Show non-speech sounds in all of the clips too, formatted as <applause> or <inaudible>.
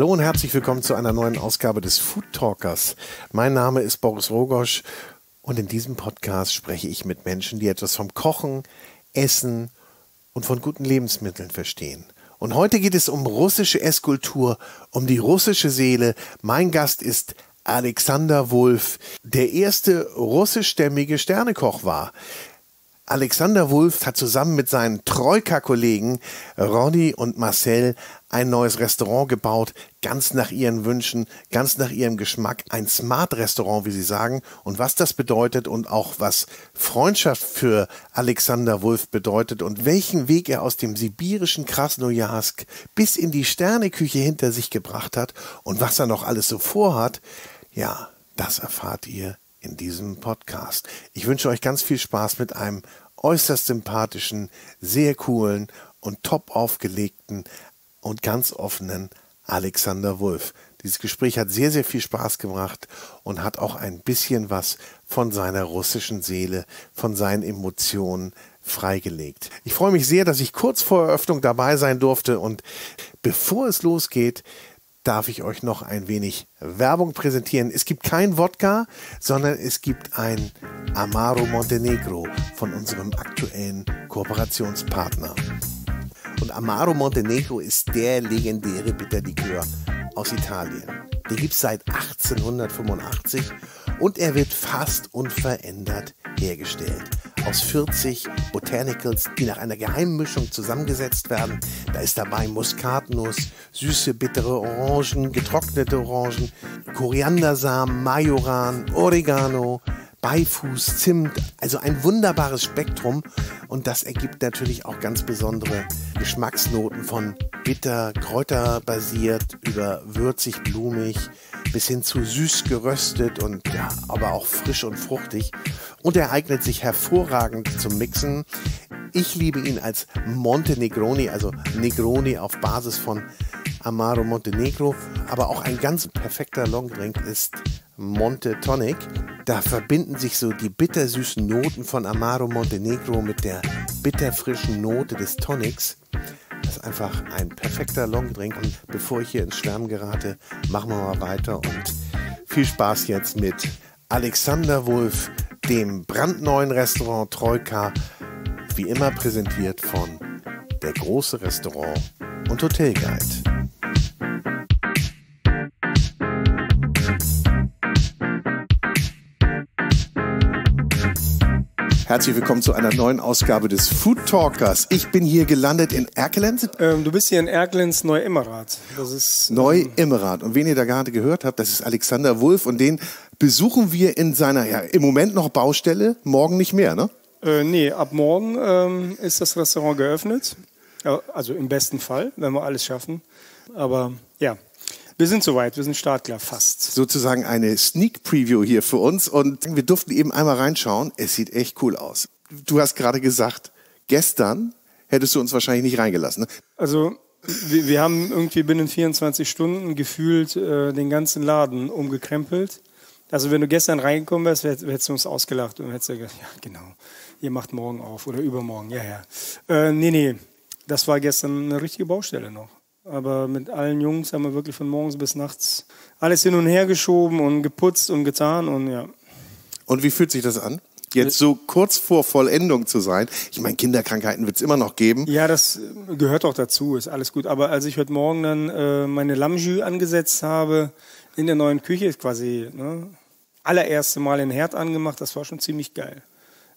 Hallo und herzlich willkommen zu einer neuen Ausgabe des Food Talkers. Mein Name ist Boris Rogosch und in diesem Podcast spreche ich mit Menschen, die etwas vom Kochen, Essen und von guten Lebensmitteln verstehen. Und heute geht es um russische Esskultur, um die russische Seele. Mein Gast ist Alexander Wulff, der erste russischstämmige Sternekoch war. Alexander Wulff hat zusammen mit seinen Troika-Kollegen Ronny und Marcel ein neues Restaurant gebaut, ganz nach ihren Wünschen, ganz nach ihrem Geschmack. Ein Smart-Restaurant, wie sie sagen. Und was das bedeutet und auch was Freundschaft für Alexander Wulff bedeutet und welchen Weg er aus dem sibirischen Krasnojarsk bis in die Sterneküche hinter sich gebracht hat und was er noch alles so vorhat, ja, das erfahrt ihr in diesem Podcast. Ich wünsche euch ganz viel Spaß mit einem äußerst sympathischen, sehr coolen und top aufgelegten und ganz offenen Alexander Wulff. Dieses Gespräch hat sehr, sehr viel Spaß gemacht und hat auch ein bisschen was von seiner russischen Seele, von seinen Emotionen freigelegt. Ich freue mich sehr, dass ich kurz vor Eröffnung dabei sein durfte und bevor es losgeht, darf ich euch noch ein wenig Werbung präsentieren. Es gibt kein Wodka, sondern es gibt ein Amaro Montenegro von unserem aktuellen Kooperationspartner. Und Amaro Montenegro ist der legendäre Bitterlikör aus Italien. Den gibt es seit 1885 und er wird fast unverändert hergestellt. Aus 40 Botanicals, die nach einer Geheimmischung zusammengesetzt werden. Da ist dabei Muskatnuss, süße, bittere Orangen, getrocknete Orangen, Koriandersamen, Majoran, Oregano, Beifuß, Zimt, also ein wunderbares Spektrum und das ergibt natürlich auch ganz besondere Geschmacksnoten von bitter, kräuterbasiert über würzig, blumig bis hin zu süß geröstet und ja, aber auch frisch und fruchtig und er eignet sich hervorragend zum Mixen. Ich liebe ihn als Monte Negroni, also Negroni auf Basis von Amaro Montenegro, aber auch ein ganz perfekter Longdrink ist Monte Tonic. Da verbinden sich so die bittersüßen Noten von Amaro Montenegro mit der bitterfrischen Note des Tonics. Das ist einfach ein perfekter Longdrink. Und bevor ich hier ins Schwärmen gerate, machen wir mal weiter und viel Spaß jetzt mit Alexander Wulff, dem brandneuen Restaurant Troika, wie immer präsentiert von der große Restaurant und Hotelguide. Herzlich willkommen zu einer neuen Ausgabe des Food Talkers. Ich bin hier gelandet in Erkelenz. Ähm, du bist hier in Erkelenz Neu-Immerath. Das ist ähm, Neu-Immerath. Und wen ihr da gerade gehört habt, das ist Alexander Wulff und den besuchen wir in seiner ja, im Moment noch Baustelle, morgen nicht mehr, ne? Äh, nee, ab morgen ähm, ist das Restaurant geöffnet. Also im besten Fall, wenn wir alles schaffen. Aber ja, wir sind soweit, wir sind startklar, fast. Sozusagen eine Sneak Preview hier für uns und wir durften eben einmal reinschauen. Es sieht echt cool aus. Du hast gerade gesagt, gestern hättest du uns wahrscheinlich nicht reingelassen. Ne? Also wir, wir, haben irgendwie binnen 24 Stunden gefühlt äh, den ganzen Laden umgekrempelt. Also wenn du gestern reingekommen wärst, hättest du uns ausgelacht und hättest gesagt, ja genau, ihr macht morgen auf oder übermorgen, ja, ja. Äh, nee, nee, das war gestern eine richtige Baustelle noch. Aber mit allen Jungs haben wir wirklich von morgens bis nachts alles hin und her geschoben und geputzt und getan und ja. Und wie fühlt sich das an? Jetzt so kurz vor Vollendung zu sein. Ich meine, Kinderkrankheiten wird es immer noch geben. Ja, das gehört auch dazu, ist alles gut. Aber als ich heute Morgen dann äh, meine Lammjus angesetzt habe in der neuen Küche, ist quasi ne, allererste Mal den Herd angemacht, das war schon ziemlich geil.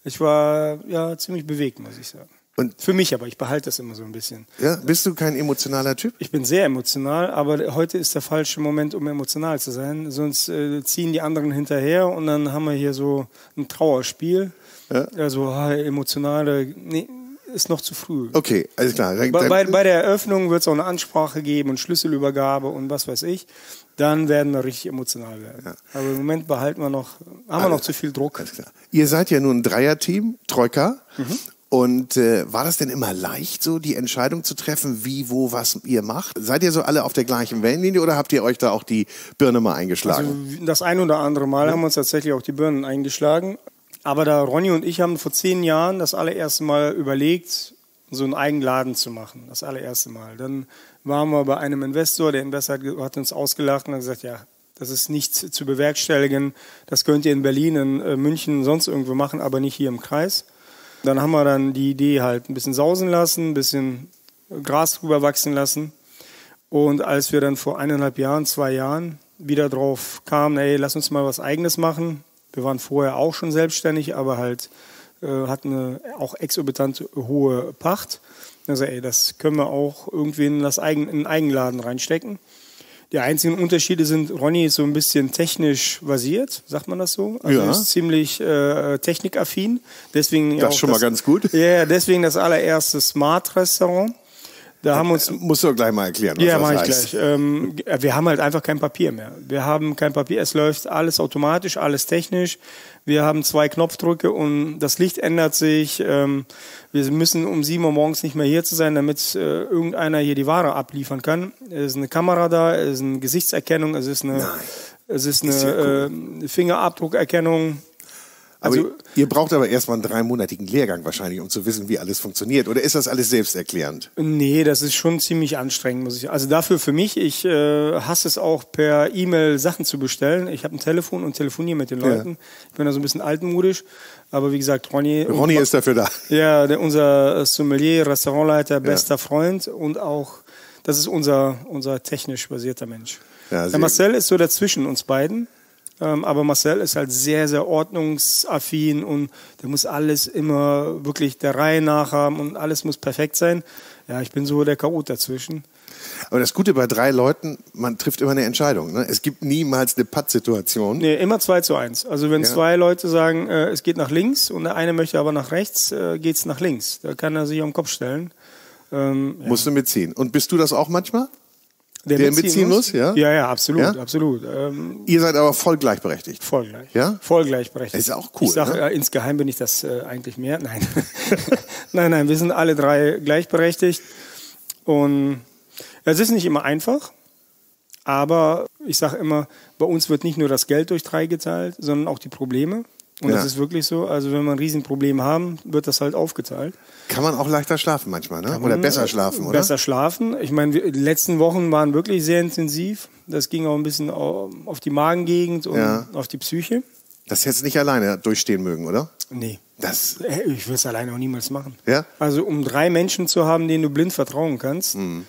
Ich war ja ziemlich bewegt, muss ich sagen. Und Für mich aber, ich behalte das immer so ein bisschen. Ja, bist du kein emotionaler Typ? Ich bin sehr emotional, aber heute ist der falsche Moment, um emotional zu sein. Sonst äh, ziehen die anderen hinterher und dann haben wir hier so ein Trauerspiel. Ja. Also emotionale, nee, ist noch zu früh. Okay, alles klar. Bei, bei, bei der Eröffnung wird es auch eine Ansprache geben und Schlüsselübergabe und was weiß ich. Dann werden wir richtig emotional werden. Ja. Aber im Moment behalten wir noch, haben alles, wir noch zu viel Druck. Ihr seid ja nun ein Dreierteam, Troika. Mhm. Und äh, war das denn immer leicht, so die Entscheidung zu treffen, wie, wo, was ihr macht? Seid ihr so alle auf der gleichen Wellenlinie oder habt ihr euch da auch die Birne mal eingeschlagen? Also das ein oder andere Mal ja. haben wir uns tatsächlich auch die Birnen eingeschlagen. Aber da Ronny und ich haben vor zehn Jahren das allererste Mal überlegt, so einen eigenen Laden zu machen, das allererste Mal. Dann waren wir bei einem Investor, der Investor hat, uns ausgelacht und hat gesagt, ja, das ist nichts zu bewerkstelligen, das könnt ihr in Berlin, in äh, München, sonst irgendwo machen, aber nicht hier im Kreis. Dann haben wir dann die Idee halt ein bisschen sausen lassen, ein bisschen Gras drüber wachsen lassen. Und als wir dann vor eineinhalb Jahren, zwei Jahren wieder drauf kamen, ey, lass uns mal was Eigenes machen. Wir waren vorher auch schon selbstständig, aber halt äh, hatten eine auch exorbitant hohe Pacht. Also, ey, das können wir auch irgendwie in, das Eigen, in einen Eigenladen reinstecken. Die einzigen Unterschiede sind, Ronny ist so ein bisschen technisch basiert, sagt man das so? Also Ja. ist ziemlich äh, technikaffin. Deswegen Das auch ist schon mal ganz gut. Ja, deswegen das allererste Smart-Restaurant. Da haben uns Musst du gleich mal erklären, was ja, das mache ich gleich. Ähm, wir haben halt einfach kein Papier mehr. Wir haben kein Papier. Es läuft alles automatisch, alles technisch. Wir haben zwei Knopfdrücke und das Licht ändert sich. Ähm, wir müssen um 7 Uhr morgens nicht mehr hier zu sein, damit äh, irgendeiner hier die Ware abliefern kann. Es ist eine Kamera da, es ist eine Gesichtserkennung, es ist eine, es ist eine Ist ja äh, Fingerabdruckerkennung. Aber Also- ihr braucht aber erstmal einen dreimonatigen Lehrgang wahrscheinlich, um zu wissen, wie alles funktioniert. Oder ist das alles selbsterklärend? Nee, das ist schon ziemlich anstrengend, muss ich. Also dafür für mich, ich äh, hasse es auch per E-Mail Sachen zu bestellen. Ich habe ein Telefon und telefoniere mit den Leuten. Ich bin da so ein bisschen altmodisch, aber wie gesagt, Ronny, Ronny ist dafür da. <laughs> ja, der, unser Sommelier, Restaurantleiter, bester Freund und auch das ist unser unser technisch basierter Mensch. Ja, der Marcel ist so dazwischen uns beiden. Ähm, aber Marcel ist halt sehr, sehr ordnungsaffin und der muss alles immer wirklich der Reihe nach haben und alles muss perfekt sein. Ja, ich bin so der Chaot dazwischen. Aber das Gute bei drei Leuten, man trifft immer eine Entscheidung. Ne? Es gibt niemals eine Pattsituation. Nee, immer 2 zu 1. Also wenn Ja. zwei Leute sagen, äh, es geht nach links und der eine möchte aber nach rechts, äh, geht's nach links. Da kann er sich am Kopf stellen. Ähm, Musst du mitziehen. Und bist du das auch manchmal? Der, Der mitziehen muss, ja? Ja, ja, absolut, Ja? absolut. Ähm, Ihr seid aber voll gleichberechtigt. voll gleich. Ja? Voll gleichberechtigt. Das ist auch cool, Ich sage, ne? äh, insgeheim bin ich das äh, eigentlich mehr. Nein. <laughs> nein, nein, wir sind alle drei gleichberechtigt. Und es ist nicht immer einfach, aber ich sage immer, bei uns wird nicht nur das Geld durch drei geteilt, sondern auch die Probleme. Und Ja. das ist wirklich so. Also wenn wir ein Riesenproblem haben, wird das halt aufgeteilt. Kann man auch leichter schlafen manchmal, ne? Oder besser schlafen, oder? Besser schlafen. Ich meine, die letzten Wochen waren wirklich sehr intensiv. Das ging auch ein bisschen au- auf die Magengegend und Ja. auf die Psyche. Das hättest du nicht alleine durchstehen mögen, oder? Nee. Das, Ich würde es alleine auch niemals machen. Ja? Also um drei Menschen zu haben, denen du blind vertrauen kannst, Mhm.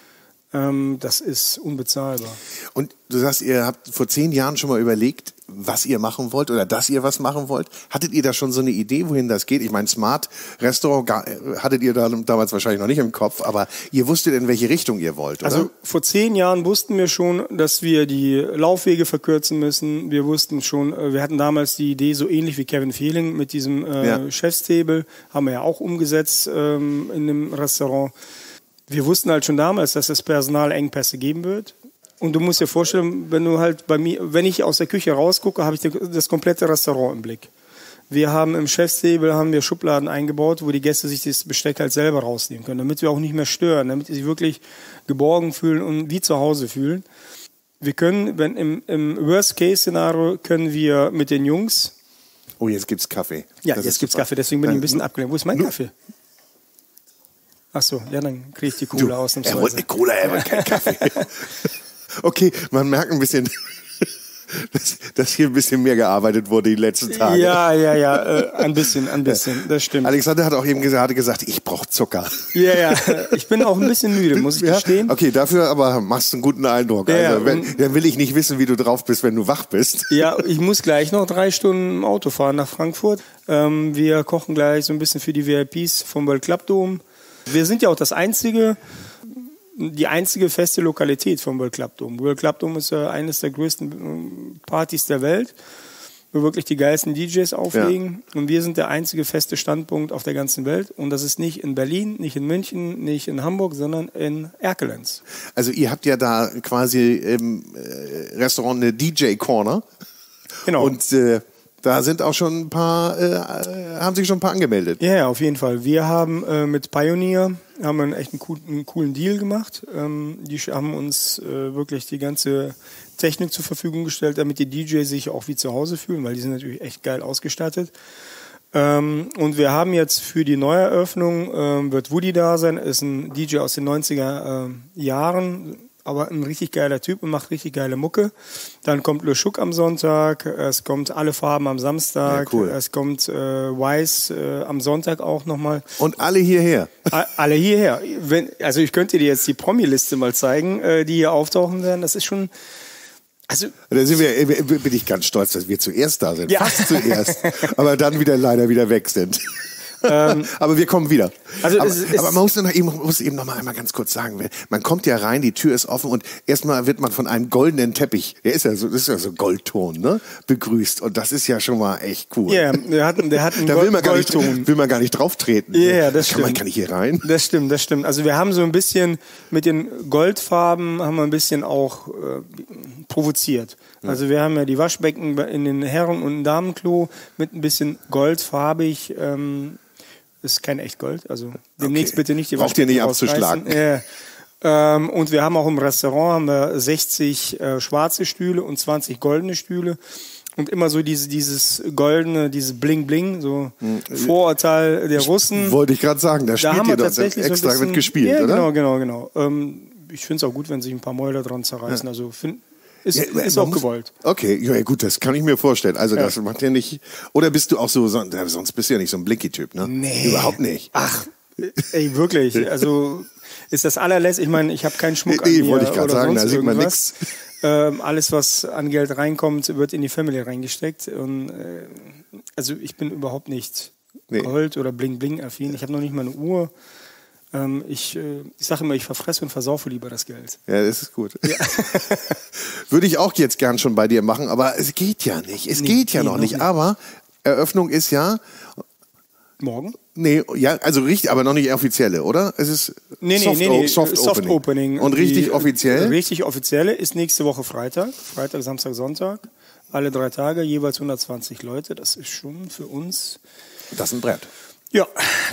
Ähm, das ist unbezahlbar. Und du sagst, ihr habt vor zehn Jahren schon mal überlegt, was ihr machen wollt oder dass ihr was machen wollt. Hattet ihr da schon so eine Idee, wohin das geht? Ich meine, Smart Restaurant ga- äh, hattet ihr da damals wahrscheinlich noch nicht im Kopf, aber ihr wusstet, in welche Richtung ihr wollt, oder? Also vor zehn Jahren wussten wir schon, dass wir die Laufwege verkürzen müssen. Wir wussten schon, äh, wir hatten damals die Idee, so ähnlich wie Kevin Feeling mit diesem äh, Ja. Chefstable, haben wir ja auch umgesetzt ähm, in dem Restaurant. Wir wussten halt schon damals, dass es Personalengpässe geben wird. Und du musst dir vorstellen, wenn du halt bei mir, wenn ich aus der Küche rausgucke, habe ich das komplette Restaurant im Blick. Wir haben im Chefstable haben wir Schubladen eingebaut, wo die Gäste sich das Besteck halt selber rausnehmen können, damit wir auch nicht mehr stören, damit sie sich wirklich geborgen fühlen und wie zu Hause fühlen. Wir können, wenn im, im Worst-Case-Szenario können wir mit den Jungs, oh, jetzt gibt's Kaffee. ja, Das jetzt gibt's super. Kaffee, deswegen bin ich ein bisschen abgelenkt. Wo ist mein Kaffee? Ach so, ja, dann kriege ich die Du, Cola er ausnahmsweise. wollte eine Cola, er wollte keinen Kaffee. <laughs> okay, man merkt ein bisschen, dass, dass hier ein bisschen mehr gearbeitet wurde die letzten Tage. Ja, ja, ja, äh, ein bisschen, ein bisschen, das stimmt. Alexander hat auch eben gesagt, gesagt ich brauche Zucker. Ja, ja, ich bin auch ein bisschen müde, muss ich Ja? gestehen. Okay, dafür aber machst du einen guten Eindruck. Ja, also, wenn, dann will ich nicht wissen, wie du drauf bist, wenn du wach bist. Ja, ich muss gleich noch drei Stunden im Auto fahren nach Frankfurt. Ähm, wir kochen gleich so ein bisschen für die VIPs vom World Club Dome. Wir sind ja auch das einzige, die einzige feste Lokalität vom World Club Dome. World Club Dome ist ja eines der größten ähm, Partys der Welt, wo wirklich die geilsten DJs auflegen. Und wir sind der einzige feste Standpunkt auf der ganzen Welt. Und das ist nicht in Berlin, nicht in München, nicht in Hamburg, sondern in Erkelenz. Also ihr habt ja da quasi im äh, Restaurant eine DJ-Corner. Genau. Und äh, da sind auch schon ein paar, äh, haben sich schon ein paar angemeldet. Ja, ja, auf jeden Fall. Wir haben äh, mit Pioneer haben einen echt einen coolen, einen coolen Deal gemacht. Ähm, die haben uns äh, wirklich die ganze Technik zur Verfügung gestellt, damit die DJs sich auch wie zu Hause fühlen, weil die sind natürlich echt geil ausgestattet. Ähm, und wir haben jetzt für die Neueröffnung, ähm, wird Woody da sein, ist ein DJ aus den 90er äh, Jahren, aber ein richtig geiler Typ und macht richtig geile Mucke. Dann kommt Le Schuck am Sonntag, es kommt Alle Farben am Samstag, Ja, cool. es kommt äh, Weiß äh, am Sonntag auch nochmal. Und alle hierher. A- Alle hierher. Wenn, also ich könnte dir jetzt die Promi-Liste mal zeigen, äh, die hier auftauchen werden. Das ist schon, also Da sind wir, äh, bin ich ganz stolz, dass wir zuerst da sind. Ja. Fast zuerst. <laughs> aber dann wieder leider wieder weg sind. <laughs> aber wir kommen wieder. Ähm, Also aber, es aber man muss, noch eben, muss eben noch mal einmal ganz kurz sagen, man kommt ja rein, die Tür ist offen und erstmal wird man von einem goldenen Teppich, der ist ja so, das ist ja so Goldton, ne, begrüßt und das ist ja schon mal echt cool. ja, der hat, der hat einen <laughs> Da will man, gar nicht, Goldton. will man gar nicht drauf treten. Ja, ja, das kann, man, stimmt. kann ich hier rein? Das stimmt, das stimmt. Also wir haben so ein bisschen mit den Goldfarben haben wir ein bisschen auch äh, provoziert. Also wir haben ja die Waschbecken in den Herren- und Damenklo mit ein bisschen goldfarbig. Ähm, ist kein Echtgold, also demnächst Okay. bitte nicht die Braucht ihr nicht abzuschlagen. Ja. Ähm, und wir haben auch im Restaurant haben wir 60 äh, schwarze Stühle und 20 goldene Stühle. Und immer so diese, dieses goldene, dieses Bling-Bling, so Vorurteil der Russen. Wollte ich gerade sagen, da Da spielt ihr doch tatsächlich extra so bisschen, wird gespielt, ja, oder? Genau, genau, genau. Ähm, ich finde es auch gut, wenn sich ein paar Mäuler dran zerreißen. Also find, ist, Ja, ist auch muss- gewollt. Okay, ja gut, das kann ich mir vorstellen. Also das macht ja nicht. Oder bist du auch so, sonst bist du ja nicht so ein Blinky-Typ, ne? Nee. Überhaupt nicht. Ach, ey, wirklich. Also ist das allerletzte. Ich meine, ich habe keinen Schmuck Nee, an mir wollte ich grad oder sagen, da sieht man irgendwas. Ähm, alles, was an Geld reinkommt, wird in die Family reingesteckt. Und äh, also ich bin überhaupt nicht Nee. Gold oder Bling Bling affin. Ich habe noch nicht mal eine Uhr. Ähm, ich äh, ich sage immer, ich verfresse und versaufe lieber das Geld. Ja, das ist gut. <laughs> Würde ich auch jetzt gern schon bei dir machen, aber es geht ja nicht. Es Nee, geht ja nee, noch noch nicht. nicht. Aber Eröffnung ist ja, Morgen? nee, ja, also richtig, aber noch nicht offizielle, oder? Es ist Nee, nee, Soft, nee, nee. Soft, Soft Opening. Opening. Und richtig Die, offiziell? Richtig offizielle ist nächste Woche Freitag. Freitag, Samstag, Sonntag. Alle drei Tage, jeweils 120 Leute. Das ist schon für uns. Das ist ein Brett. Ja,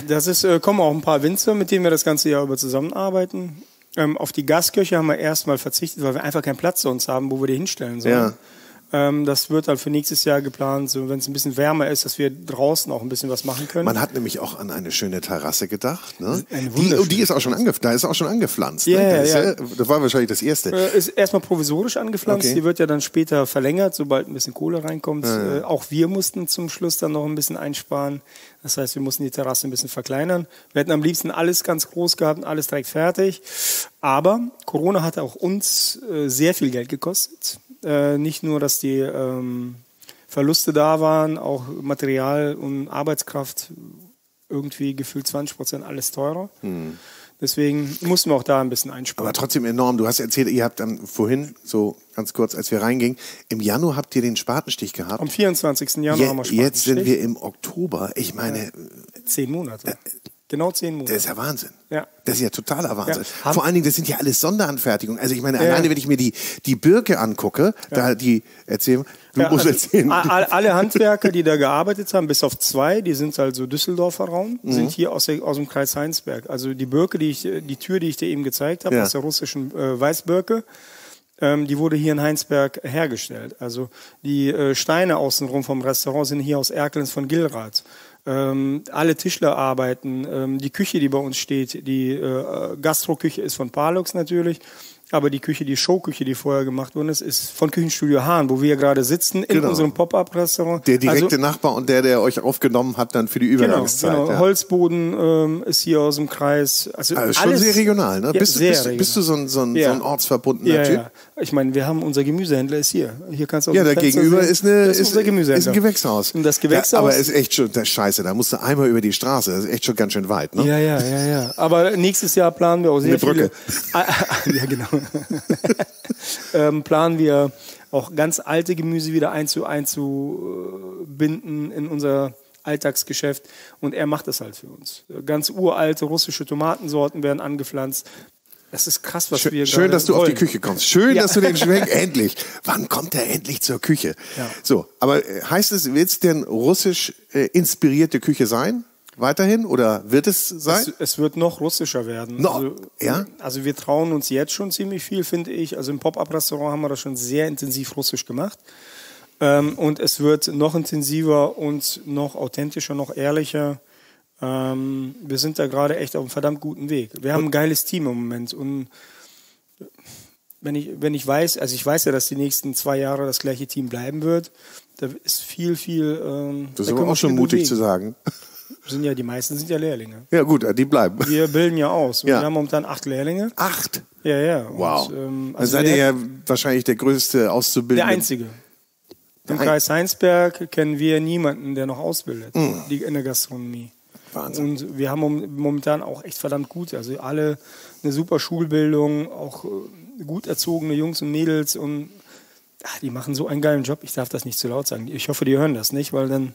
das ist, äh, kommen auch ein paar Winzer, mit denen wir das ganze Jahr über zusammenarbeiten. Ähm, auf die Gaskirche haben wir erstmal verzichtet, weil wir einfach keinen Platz sonst haben, wo wir die hinstellen sollen. Ja. Ähm, das wird halt für nächstes Jahr geplant, so wenn es ein bisschen wärmer ist, dass wir draußen auch ein bisschen was machen können. Man hat nämlich auch an eine schöne Terrasse gedacht. Ne? Die, oh, die ist auch schon angepflanzt. Da ist auch schon angepflanzt. Ja, ne? ja, das, ist ja. das war wahrscheinlich das erste. Äh, ist erstmal provisorisch angepflanzt. Okay. Die wird ja dann später verlängert, sobald ein bisschen Kohle reinkommt. Äh, auch wir mussten zum Schluss dann noch ein bisschen einsparen. Das heißt, wir mussten die Terrasse ein bisschen verkleinern. Wir hätten am liebsten alles ganz groß gehabt und alles direkt fertig. Aber Corona hat auch uns äh, sehr viel Geld gekostet. Äh, nicht nur, dass die ähm, Verluste da waren, auch Material und Arbeitskraft irgendwie gefühlt 20 Prozent alles teurer. Deswegen mussten wir auch da ein bisschen einsparen. Aber trotzdem enorm. Du hast erzählt, ihr habt dann vorhin, so ganz kurz, als wir reingingen, im Januar habt ihr den Spatenstich gehabt. Am 24. Januar Je, haben wir jetzt sind Spatenstich. wir im Oktober. Ich meine, Zehn Monate. Genau zehn Monate. das ist ja Wahnsinn. Ja. Das ist ja totaler Wahnsinn. Ja. Vor allen Dingen, das sind ja alles Sonderanfertigungen. Also ich meine, Ja. alleine, wenn ich mir die, die Birke angucke, da die erzählen, du musst also, erzählen. Alle Handwerker, die da gearbeitet haben, bis auf zwei, die sind also Düsseldorfer Raum, Mhm. sind hier aus, der, aus dem Kreis Heinsberg. Also die Birke, die, ich, die Tür, die ich dir eben gezeigt habe, aus der russischen äh, Weißbirke, ähm, die wurde hier in Heinsberg hergestellt. Also die äh, Steine außenrum vom Restaurant sind hier aus Erkelenz von Gilrath. Ähm, alle Tischler arbeiten. Ähm, die Küche, die bei uns steht, die äh, Gastroküche ist von Palux natürlich. Aber die Küche, die Showküche, die vorher gemacht worden ist, ist von Küchenstudio Hahn, wo wir gerade sitzen, in Genau. unserem Pop-Up-Restaurant. der direkte Also- Nachbar und der, der euch aufgenommen hat, dann für die Genau, Übergangszeit. genau. ja. Holzboden ähm, ist hier aus dem Kreis. Also, Also schon alles, sehr regional, ne? Ja, bist, du, bist, regional. bist du so ein, so ein, Ja. so ein ortsverbundener ja, Typ? ja. Ich meine, wir haben unser Gemüsehändler ist hier. Hier kannst du aus Ja, da gegenüber ist, eine, ist, ist, unser Gemüsehändler. ist ein Gewächshaus. Und das Gewächshaus. aber ist echt schon, das scheiße, da musst du einmal über die Straße, das ist echt schon ganz schön weit, ne? Ja, ja, ja, ja. Aber nächstes Jahr planen wir auch sehr Eine Brücke. viele. <laughs> Ah, ah, ja, genau. <laughs> ähm, planen wir auch ganz alte Gemüse wieder einzu, einzubinden in unser Alltagsgeschäft. Und er macht das halt für uns. Ganz uralte russische Tomatensorten werden angepflanzt. Das ist krass, was wir Schön, schön gerade dass du auf die wollen. Küche kommst. Schön, Ja. dass du den Schwenk <laughs> endlich. Wann kommt er endlich zur Küche? Ja. So, aber äh, heißt es, wird es denn russisch äh, inspirierte Küche sein? Weiterhin? Oder wird es sein? Es, es wird noch russischer werden. No, also, ja? also wir trauen uns jetzt schon ziemlich viel, finde ich. Also im Pop-Up-Restaurant haben wir das schon sehr intensiv russisch gemacht. Ähm, und es wird noch intensiver und noch authentischer, noch ehrlicher. Ähm, wir sind da gerade echt auf einem verdammt guten Weg. Wir haben ein geiles Team im Moment und wenn ich, wenn ich weiß, also ich weiß ja, dass die nächsten zwei Jahre das gleiche Team bleiben wird, da ist viel, viel. Ähm, Das da ist aber auch schon mutig bewegen. zu sagen. Sind ja, die meisten sind ja Lehrlinge. Ja gut, die bleiben. Wir bilden ja aus. Ja. Wir haben momentan acht Lehrlinge. Acht. Ja, ja. Wow. Und, ähm, Dann also seid ihr ja wahrscheinlich der größte Auszubildende. Der Einzige. Im Ein- Kreis Heinsberg kennen wir niemanden, der noch ausbildet die, in der Gastronomie. Wahnsinn. Und wir haben mom- momentan auch echt verdammt gut. Also alle eine super Schulbildung, auch äh, gut erzogene Jungs und Mädels und ach, die machen so einen geilen Job. Ich darf das nicht zu laut sagen. Ich hoffe, die hören das nicht, weil dann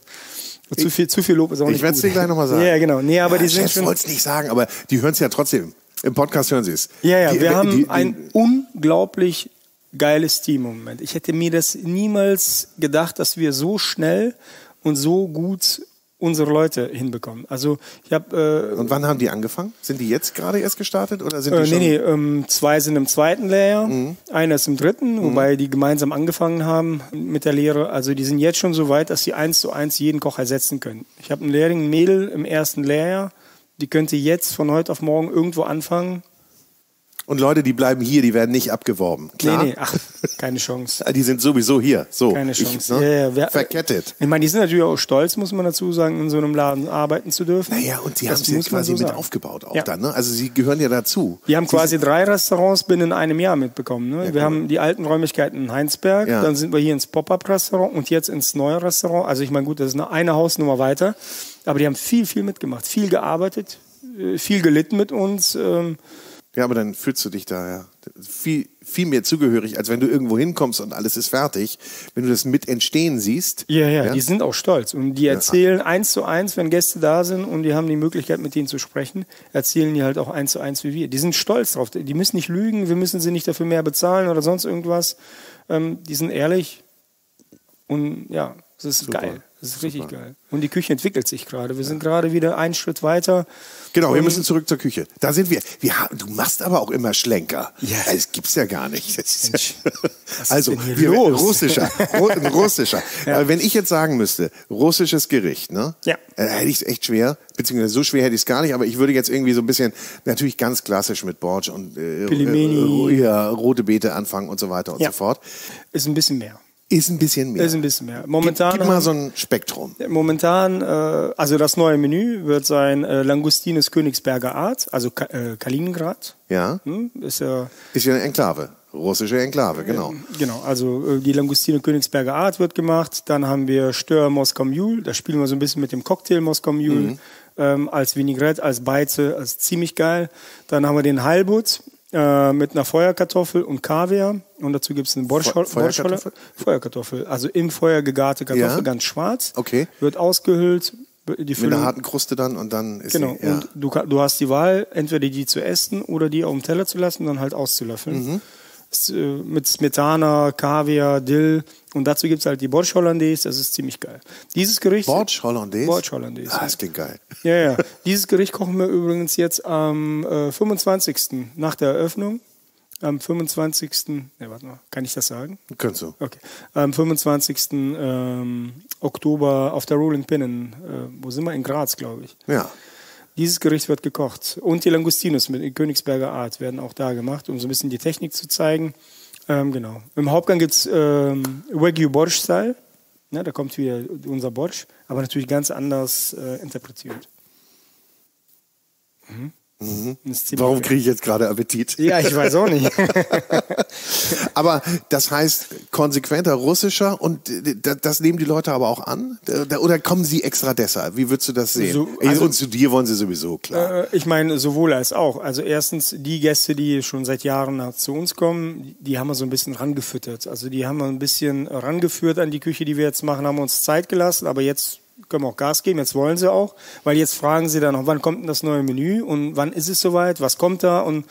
zu viel, zu viel Lob ist auch Ich nicht werde es dir gleich nochmal sagen. Ja, genau. Nee, aber ja, die sind Chef schon. wollte es nicht sagen, aber die hören es ja trotzdem. Im Podcast hören sie es. Ja, ja, die, wir haben die, die, ein unglaublich geiles Team im Moment. Ich hätte mir das niemals gedacht, dass wir so schnell und so gut unsere Leute hinbekommen. Also ich habe Und wann haben die angefangen? Sind die jetzt gerade erst gestartet oder sind äh, die äh, nee, schon? nee, ähm, zwei sind im zweiten Lehrjahr, einer ist im dritten, wobei die gemeinsam angefangen haben mit der Lehre. Also die sind jetzt schon so weit, dass sie eins zu eins jeden Koch ersetzen können. Ich habe einen Lehrling, ein Mädel im ersten Lehrjahr, die könnte jetzt von heute auf morgen irgendwo anfangen. Und Leute, die bleiben hier, die werden nicht abgeworben. Klar? Nee, nee, ach, keine Chance. <laughs> Die sind sowieso hier. So. Keine Ich, Chance. ne? Ja, ja, wer- Verkettet. Ich meine, die sind natürlich auch stolz, muss man dazu sagen, in so einem Laden arbeiten zu dürfen. Naja, und sie haben es ja quasi so mit sagen. aufgebaut auch Ja. dann. Ne? Also sie gehören ja dazu. Die haben quasi drei Restaurants binnen einem Jahr mitbekommen. Ne? wir haben die alten Räumlichkeiten in Heinsberg, dann sind wir hier ins Pop-Up-Restaurant und jetzt ins neue Restaurant. Also ich meine, gut, das ist eine, eine Hausnummer weiter, aber die haben viel, viel mitgemacht, viel gearbeitet, äh, viel gelitten mit uns. Ähm, Ja, aber dann fühlst du dich da ja viel, viel mehr zugehörig, als wenn du irgendwo hinkommst und alles ist fertig. Wenn du das mit entstehen siehst. ja, ja, die sind auch stolz und die Ja. erzählen eins zu eins, wenn Gäste da sind und die haben die Möglichkeit, mit denen zu sprechen, erzählen die halt auch eins zu eins wie wir. Die sind stolz drauf. Die müssen nicht lügen, wir müssen sie nicht dafür mehr bezahlen oder sonst irgendwas. Ähm, die sind ehrlich und ja, das ist Super. geil. Das ist richtig geil. Und die Küche entwickelt sich gerade. Wir sind gerade wieder einen Schritt weiter. Genau, wir müssen zurück zur Küche. Da sind wir. wir haben, du machst aber auch immer Schlenker. Ja. Das gibt's ja gar nicht. Das ist Mensch, ja, also, wir, russischer. Russischer. Aber wenn ich jetzt sagen müsste, russisches Gericht, ne? Ja. Äh, hätte ich es echt schwer. Beziehungsweise so schwer hätte ich es gar nicht, aber ich würde jetzt irgendwie so ein bisschen, natürlich ganz klassisch mit Borsch und äh, äh, ja, rote Beete anfangen und so weiter und Ja. so fort. Ist ein bisschen mehr. Ist ein bisschen mehr. Ist ein bisschen mehr. Momentan gib, gib mal so ein Spektrum. Momentan, äh, also das neue Menü wird sein äh, Langustines Königsberger Art, also Ka äh, Kaliningrad. Ja? Hm, ist ja Ist ja eine Enklave. Russische Enklave, genau. genau, also äh, die Langustine Königsberger Art wird gemacht. Dann haben wir Stör Moskau Mule, da spielen wir so ein bisschen mit dem Cocktail Moskau Mule Mhm. ähm, als Vinaigrette, als Beize, als ziemlich geil. Dann haben wir den Halbut äh, mit einer Feuerkartoffel und Kaviar und dazu gibt es eine Borschol Fe- Feuerkartoffel? Feuerkartoffel, also im Feuer gegarte Kartoffel, Ja. ganz schwarz. Okay. Wird ausgehüllt. Die Mit einer harten Kruste dann und dann ist Genau, sie, ja. und du, du hast die Wahl, entweder die zu essen oder die auf dem Teller zu lassen und dann halt auszulöffeln. Mhm. Äh, mit Smetana, Kaviar, Dill und dazu gibt es halt die Borsch Hollandaise, das ist ziemlich geil. Dieses Gericht. Borsch Hollandaise? Borsch Hollandaise. Ah, das klingt geil. Ja, ja. Dieses Gericht kochen wir übrigens jetzt am äh, 25. nach der Eröffnung. Am 25. Ne, warte mal, kann ich das sagen? Könntest du. Okay. Am 25. Ähm, Oktober auf der Rolling Pin in, äh, wo sind wir? In Graz, glaube ich. Ja. Dieses Gericht wird gekocht. Und die Langustinos mit Königsberger Art werden auch da gemacht, um so ein bisschen die Technik zu zeigen. Ähm, genau. Im Hauptgang gibt es ähm, Wagyu Borsch Style. Ja, da kommt wieder unser Borsch, aber natürlich ganz anders äh, interpretiert. Mhm. Ziemlich Warum kriege ich jetzt gerade Appetit? Ja, ich weiß auch nicht. <laughs> Aber das heißt konsequenter russischer und da- das nehmen die Leute aber auch an? Oder kommen sie extra deshalb? Wie würdest du das sehen? So, also- und zu dir wollen sie sowieso, klar. Äh, Ich meine, sowohl als auch. Also erstens, die Gäste, die schon seit Jahren zu uns kommen, die haben wir so ein bisschen rangefüttert. Also die haben wir ein bisschen rangeführt an die Küche, die wir jetzt machen, haben uns Zeit gelassen, aber jetzt können wir auch Gas geben, jetzt wollen sie auch, weil jetzt fragen sie dann noch, wann kommt denn das neue Menü und wann ist es soweit, was kommt da und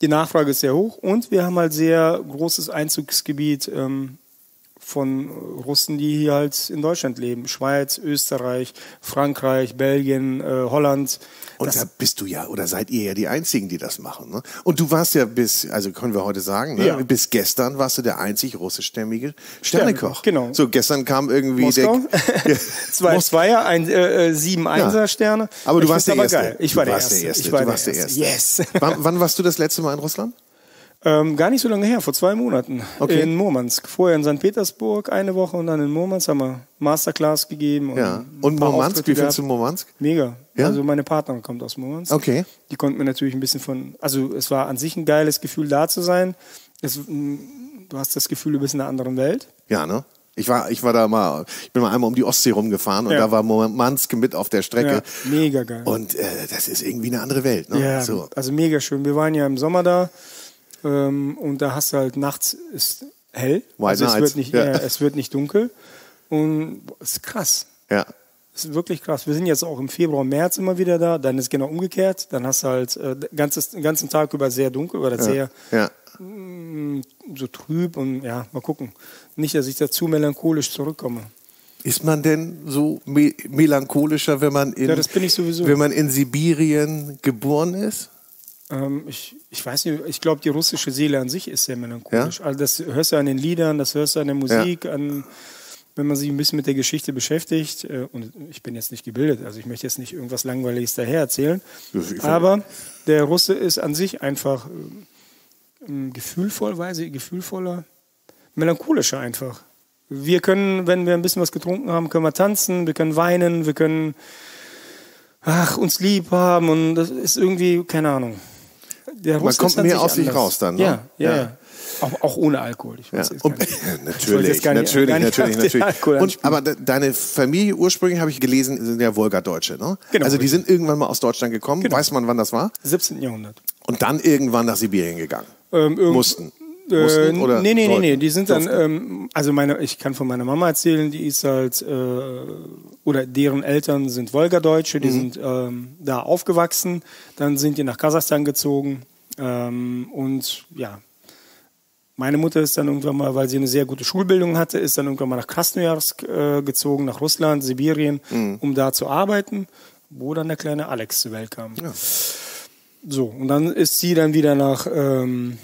die Nachfrage ist sehr hoch und wir haben halt sehr großes Einzugsgebiet ähm, von Russen, die hier halt in Deutschland leben. Schweiz, Österreich, Frankreich, Belgien, äh, Holland. Und da bist du ja, oder seid ihr ja die Einzigen, die das machen. Ne? Und du warst ja bis, also können wir heute sagen, ne? Ja. bis gestern warst du der einzig russischstämmige Sternekoch. genau. So, gestern kam irgendwie Moskau. der... <laughs> Zwei Zweier, ein, äh, äh, sieben Einser-Sterne. Aber du Ich warst der find's Erste. aber Geil. Ich war, der, Erste. der Erste. Ich war du der warst der Erste. Yes. wann, wann warst du das letzte Mal in Russland? Ähm, gar nicht so lange her, vor zwei Monaten. Okay. In Murmansk. Vorher in St. Petersburg eine Woche und dann in Murmansk haben wir Masterclass gegeben. Ja. ein Und Murmansk, wie findest du. Murmansk? Mega. Ja? Also meine Partnerin kommt aus Murmansk. Okay. Die konnte mir natürlich ein bisschen von, also es war an sich ein geiles Gefühl da zu sein. Es, du hast das Gefühl, du bist in einer anderen Welt. Ja, ne? Ich war, ich war da mal, ich bin mal einmal um die Ostsee rumgefahren und Ja. da war Murmansk mit auf der Strecke. Ja, mega geil. Und äh, das ist irgendwie eine andere Welt. Ne? Ja, So. also mega schön. Wir waren ja im Sommer da ähm, und da hast du halt nachts ist hell. White also es wird nicht, ja. ja. es wird nicht dunkel und es ist krass. ja. Es ist wirklich krass. Wir sind jetzt auch im Februar, März immer wieder da. Dann ist genau umgekehrt. Dann hast du halt äh, ganzes, den ganzen Tag über sehr dunkel oder sehr Ja. so trüb und ja, mal gucken. Nicht, dass ich da zu melancholisch zurückkomme. Ist man denn so me melancholischer, wenn man in, Ja, das wenn man in Sibirien geboren ist? Ähm, ich, ich weiß nicht, ich glaube, die russische Seele an sich ist sehr melancholisch. Also das hörst du an den Liedern, das hörst du an der Musik, an, wenn man sich ein bisschen mit der Geschichte beschäftigt. Äh, und ich bin jetzt nicht gebildet, also ich möchte jetzt nicht irgendwas Langweiliges daher erzählen. Aber der Russe ist an sich einfach ähm, gefühlvoll, gefühlvoller, melancholischer einfach. Wir können, wenn wir ein bisschen was getrunken haben, können wir tanzen, wir können weinen, wir können ach, uns lieb haben und das ist irgendwie, keine Ahnung. Der Man kommt mehr aus sich. Ja, dann, ne? Ja, ja, Ja. Auch, auch ohne Alkohol. Ja. Und, <laughs> nicht. Natürlich, nicht- natürlich, nicht natürlich, natürlich. Und, aber de deine Familie ursprünglich habe ich gelesen, sind ja Wolgadeutsche, ne? Genau, also die richtig. sind irgendwann mal aus Deutschland gekommen. Genau. Weiß man, wann das war? 17. Jahrhundert. Und dann irgendwann nach Sibirien gegangen. Ähm, irgend- Mussten. Äh, oder nee, nee, nee, sollten? nee, die sind dann, ähm, also meine, ich kann von meiner Mama erzählen, die ist halt, äh, oder deren Eltern sind Wolgadeutsche, Mhm. die sind ähm, da aufgewachsen, dann sind die nach Kasachstan gezogen ähm, und ja, meine Mutter ist dann irgendwann mal, weil sie eine sehr gute Schulbildung hatte, ist dann irgendwann mal nach Krasnojarsk äh, gezogen, nach Russland, Sibirien, Mhm. um da zu arbeiten, wo dann der kleine Alex zur Welt kam. So, und dann ist sie dann wieder nach ähm,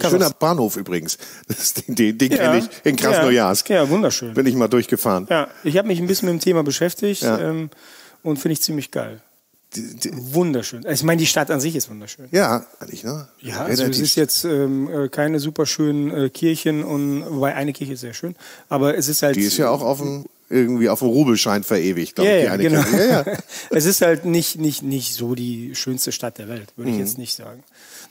Schöner Bahnhof übrigens. Das, den den, den kenne ich in Krasnojarsk. Ja, ja, wunderschön. Bin ich mal durchgefahren. Ja, ich habe mich ein bisschen mit dem Thema beschäftigt Ja. ähm, und finde ich ziemlich geil. Die- die- Wunderschön. Ich meine, die Stadt an sich ist wunderschön. Ja, eigentlich, ne? Ja, also es ist jetzt ähm, äh, keine super schönen äh, Kirchen und wobei eine Kirche ist sehr schön, aber es ist halt Die ist ja auch auf dem, irgendwie auf dem Rubelschein verewigt, glaube ja, ich. die ja, eine genau. Kirche. Ja, ja. <laughs> es ist halt nicht, nicht, nicht so die schönste Stadt der Welt, würde Mhm. ich jetzt nicht sagen.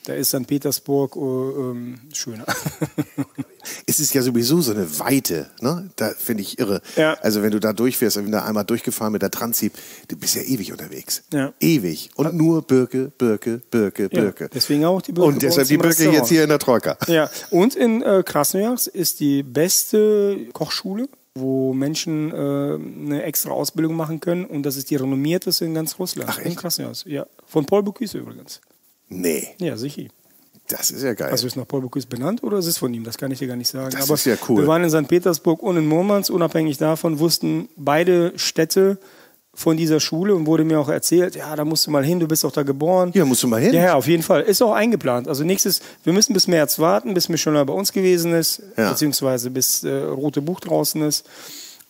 Da ist St. Petersburg äh, ähm, schöner. <laughs> Es ist ja sowieso so eine Weite, ne? Da finde ich irre. Ja. Also wenn du da durchfährst, wenn du da einmal durchgefahren mit der Transip, du bist ja ewig unterwegs. Ja. Ewig. Und nur Birke, Birke, Birke, Ja, Birke. deswegen auch die Birke Und deshalb die Birke Restaurant. jetzt hier in der Troika. Ja, und in äh, Krasnojarsk ist die beste Kochschule, wo Menschen äh, eine extra Ausbildung machen können und das ist die renommierteste in ganz Russland. Ach, In echt? Krasnojarsk, ja. Von Paul Bocuse übrigens. Nee, Ja, sicher. das ist ja geil. Also ist nach Paul Bocuse benannt oder ist es von ihm? Das kann ich dir gar nicht sagen. Das Aber ist ja cool. Wir waren in St. Petersburg und in Murmansk. Unabhängig davon wussten beide Städte von dieser Schule und wurde mir auch erzählt, ja, da musst du mal hin, du bist auch da geboren. ja, musst du mal hin. Ja, ja, auf jeden Fall. Ist auch eingeplant. Also nächstes, wir müssen bis März warten, bis Missionar bei uns gewesen ist, Ja. beziehungsweise bis äh, Rote Buch draußen ist.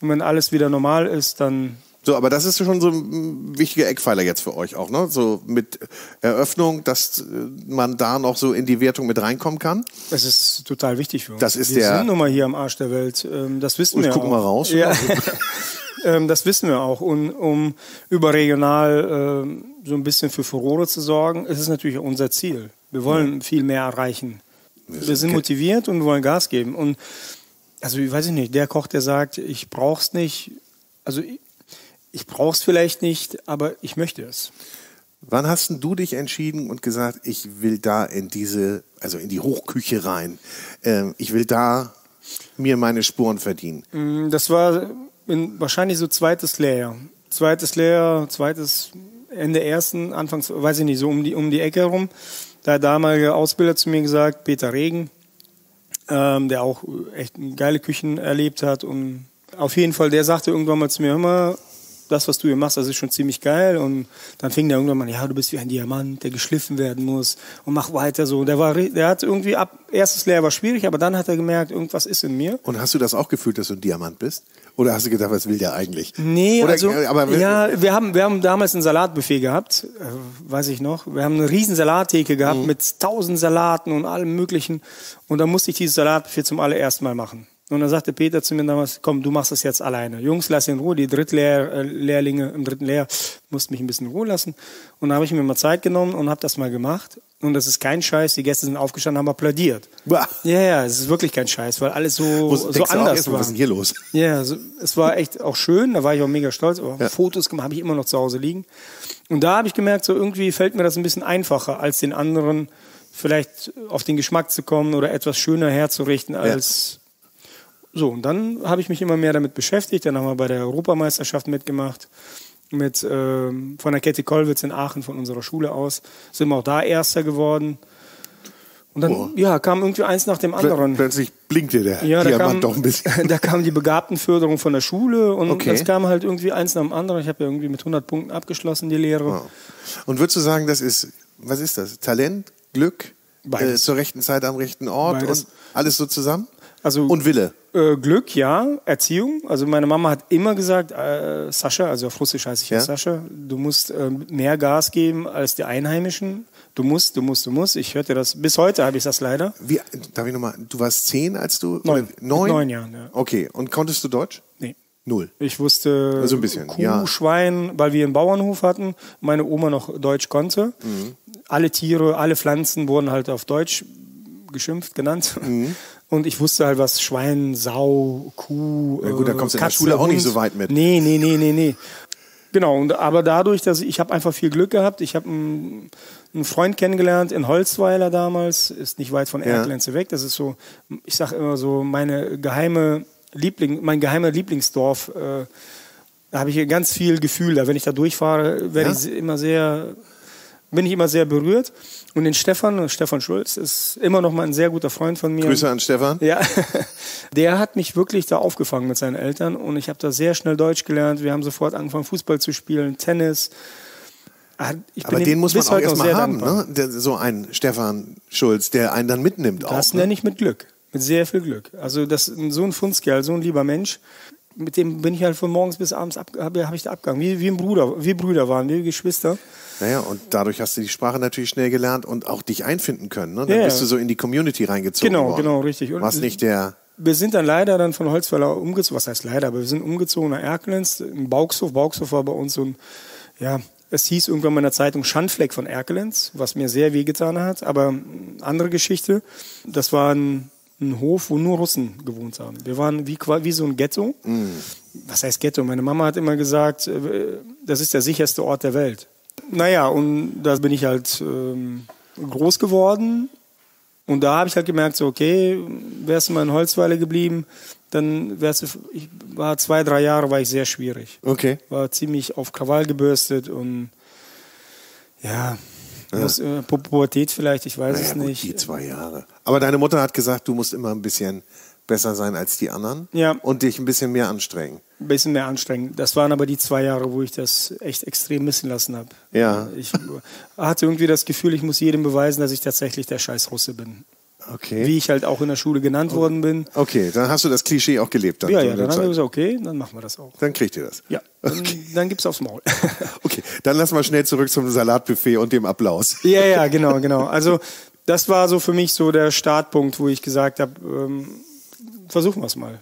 Und wenn alles wieder normal ist, dann So, aber das ist schon so ein wichtiger Eckpfeiler jetzt für euch auch, ne? So mit Eröffnung, dass äh, man da noch so in die Wertung mit reinkommen kann. es ist total wichtig für uns. Das ist wir der- sind nun mal hier am Arsch der Welt. Ähm, das wissen Ich wir guck auch. mal raus. Ja. <laughs> ähm, das wissen wir auch. Und um überregional ähm, so ein bisschen für Furore zu sorgen, ist es natürlich unser Ziel. Wir wollen viel mehr erreichen. Wir sind motiviert und wollen Gas geben. Und also ich weiß ich nicht, der Koch, der sagt, ich brauch's nicht, also ich, ich brauch's vielleicht nicht, aber ich möchte es. Wann hast du dich entschieden und gesagt, ich will da in diese, also in die Hochküche rein? Ähm, ich will da mir meine Spuren verdienen. Mm, Das war in, wahrscheinlich so zweites Lehrjahr. Zweites Lehrjahr, zweites Ende ersten, Anfangs, weiß ich nicht, so um die, um die Ecke herum. Da hat der damalige Ausbilder zu mir gesagt, Peter Regen, ähm, der auch echt geile Küchen erlebt hat. Und auf jeden Fall, der sagte irgendwann mal zu mir, hör mal, das, was du hier machst, das ist schon ziemlich geil. Und dann fing der irgendwann an, ja, du bist wie ein Diamant, der geschliffen werden muss und mach weiter so. Der war, der hat irgendwie ab, erstes Lehr war schwierig, aber dann hat er gemerkt, irgendwas ist in mir. Und hast du das auch gefühlt, dass du ein Diamant bist? Oder hast du gedacht, was will der eigentlich? Nee, Oder, also, aber ja, wir haben, wir haben damals ein Salatbuffet gehabt, äh, weiß ich noch. Wir haben eine riesen Salattheke gehabt Mhm. mit tausend Salaten und allem möglichen. Und da musste ich dieses Salatbuffet zum allerersten Mal machen. Und dann sagte Peter zu mir damals, komm, du machst das jetzt alleine. Jungs, lass ihn in Ruhe. Die Drittlehrlinge im dritten Lehr mussten mich ein bisschen in Ruhe lassen. Und da habe ich mir mal Zeit genommen und habe das mal gemacht. Und das ist kein Scheiß. Die Gäste sind aufgestanden, haben applaudiert. Bah. Ja, ja, es ist wirklich kein Scheiß, weil alles so, Wo so anders war. was ist denn hier los? Ja, so, es war echt auch schön, da war ich auch mega stolz. Aber Ja. Fotos gemacht habe ich immer noch zu Hause liegen. Und da habe ich gemerkt, so irgendwie fällt mir das ein bisschen einfacher, als den anderen vielleicht auf den Geschmack zu kommen oder etwas schöner herzurichten als. So, und dann habe ich mich immer mehr damit beschäftigt. Dann haben wir bei der Europameisterschaft mitgemacht. Mit, ähm, von der Kette Kollwitz in Aachen, von unserer Schule aus. Sind wir auch da Erster geworden. Und dann, Boah. ja, kam irgendwie eins nach dem anderen. Plötzlich blinkte der Ja, da Diamant kam, doch ein bisschen. <laughs> da kam die Begabtenförderung von der Schule und Okay. das kam halt irgendwie eins nach dem anderen. Ich habe ja irgendwie mit 100 Punkten abgeschlossen, die Lehre. Wow. Und würdest du sagen, das ist, was ist das? Talent, Glück, äh, zur rechten Zeit am rechten Ort Beides. und alles so zusammen? Also Und Wille. äh, Glück, ja. Erziehung. Also meine Mama hat immer gesagt, äh, Sascha, also auf Russisch heiße ich ja. Sascha, du musst äh, mehr Gas geben als die Einheimischen. Du musst, du musst, du musst. Ich hörte das, bis heute habe ich das leider. Wie, darf ich nochmal, du warst zehn, als du? Neun. Neun? Neun Jahren, ja. Okay, und konntest du Deutsch? Nee. Null. Ich wusste Also ein bisschen, Kuh, ja. Schwein, weil wir einen Bauernhof hatten, meine Oma noch Deutsch konnte. Mhm. Alle Tiere, alle Pflanzen wurden halt auf Deutsch geschimpft, genannt. Mhm. <laughs> Und ich wusste halt, was Schwein, Sau, Kuh, Ja gut, da äh, kommst du in der Schule auch nicht so weit mit. Nee, nee, nee, nee, nee. Genau, und, aber dadurch, dass ich, ich habe einfach viel Glück gehabt. Ich habe einen, einen Freund kennengelernt in Holzweiler damals, ist nicht weit von Ja. Weg. Das ist so, ich sage immer so, meine geheime Liebling, mein geheimer Lieblingsdorf. Äh, da habe ich ganz viel Gefühl. Da, wenn ich da durchfahre, Ja? ich immer sehr, bin ich immer sehr berührt. Und den Stefan, Stefan Schulz, ist immer noch mal ein sehr guter Freund von mir. Grüße an Stefan. Ja, <laughs> der hat mich wirklich da aufgefangen mit seinen Eltern und ich habe da sehr schnell Deutsch gelernt. Wir haben sofort angefangen, Fußball zu spielen, Tennis. Ah, Aber den muss man auch erstmal haben, dankbar. ne? So ein Stefan Schulz, der einen dann mitnimmt Das auch. Ne? nenne ich mit Glück, mit sehr viel Glück. Also das so ein Fundskerl, so ein lieber Mensch, mit dem bin ich halt von morgens bis abends ab, habe hab ich da abgegangen, wie, wie ein Bruder, wie Brüder waren, wie Geschwister. Naja, und dadurch hast du die Sprache natürlich schnell gelernt und auch dich einfinden können. Ne? Dann Ja, bist du so in die Community reingezogen Genau, worden. genau, richtig. Und- Warst nicht der... Wir sind dann leider dann von Holzweiler umgezogen, was heißt leider, aber wir sind umgezogen nach Erkelenz, in Bauxhof. Bauxhof war bei uns so ein, ja, es hieß irgendwann mal in der Zeitung Schandfleck von Erkelenz, was mir sehr wehgetan hat, aber eine andere Geschichte. Das war ein, ein Hof, wo nur Russen gewohnt haben. Wir waren wie, wie so ein Ghetto. Was heißt Ghetto? Meine Mama hat immer gesagt, äh, das ist der sicherste Ort der Welt. Naja, und da bin ich halt ähm, groß geworden und da habe ich halt gemerkt, so, okay, wärst du mal in Holzweiler geblieben, dann wärst du, ich war zwei, drei Jahre, war ich sehr schwierig. Okay. War ziemlich auf Krawall gebürstet und ja, Muss, äh, Pu- Pubertät vielleicht, ich weiß Naja, es gut, nicht. die zwei Jahre. Aber deine Mutter hat gesagt, du musst immer ein bisschen besser sein als die anderen Ja. und dich ein bisschen mehr anstrengen. Ein bisschen mehr anstrengend. Das waren aber die zwei Jahre, wo ich das echt extrem missen lassen habe. Ja. Ich hatte irgendwie das Gefühl, ich muss jedem beweisen, dass ich tatsächlich der scheiß Russe bin. Okay. Wie ich halt auch in der Schule genannt worden bin. Okay, dann hast du das Klischee auch gelebt. Dann Ja, ja, dann haben wir gesagt, okay, dann machen wir das auch. Dann kriegt ihr das. Ja, dann, dann gibt's aufs Maul. <laughs> Okay, dann lassen wir schnell zurück zum Salatbuffet und dem Applaus. <laughs> ja, ja, genau, genau. Also das war so für mich so der Startpunkt, wo ich gesagt habe, ähm, versuchen wir es mal.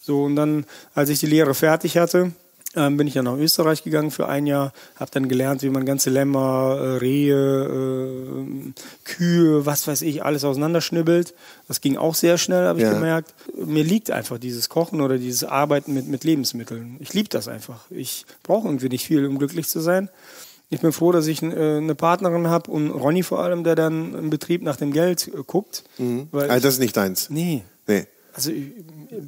So, und dann, als ich die Lehre fertig hatte, ähm, bin ich dann nach Österreich gegangen für ein Jahr, habe dann gelernt, wie man ganze Lämmer, äh, Rehe, äh, Kühe, was weiß ich, alles auseinanderschnibbelt. Das ging auch sehr schnell, habe ich Ja. gemerkt. Mir liegt einfach dieses Kochen oder dieses Arbeiten mit, mit Lebensmitteln. Ich liebe das einfach. Ich brauche irgendwie nicht viel, um glücklich zu sein. Ich bin froh, dass ich äh, eine Partnerin habe und Ronny vor allem, der dann im Betrieb nach dem Geld äh, guckt. Weil Also das ist nicht deins. nee, Nee. also ich,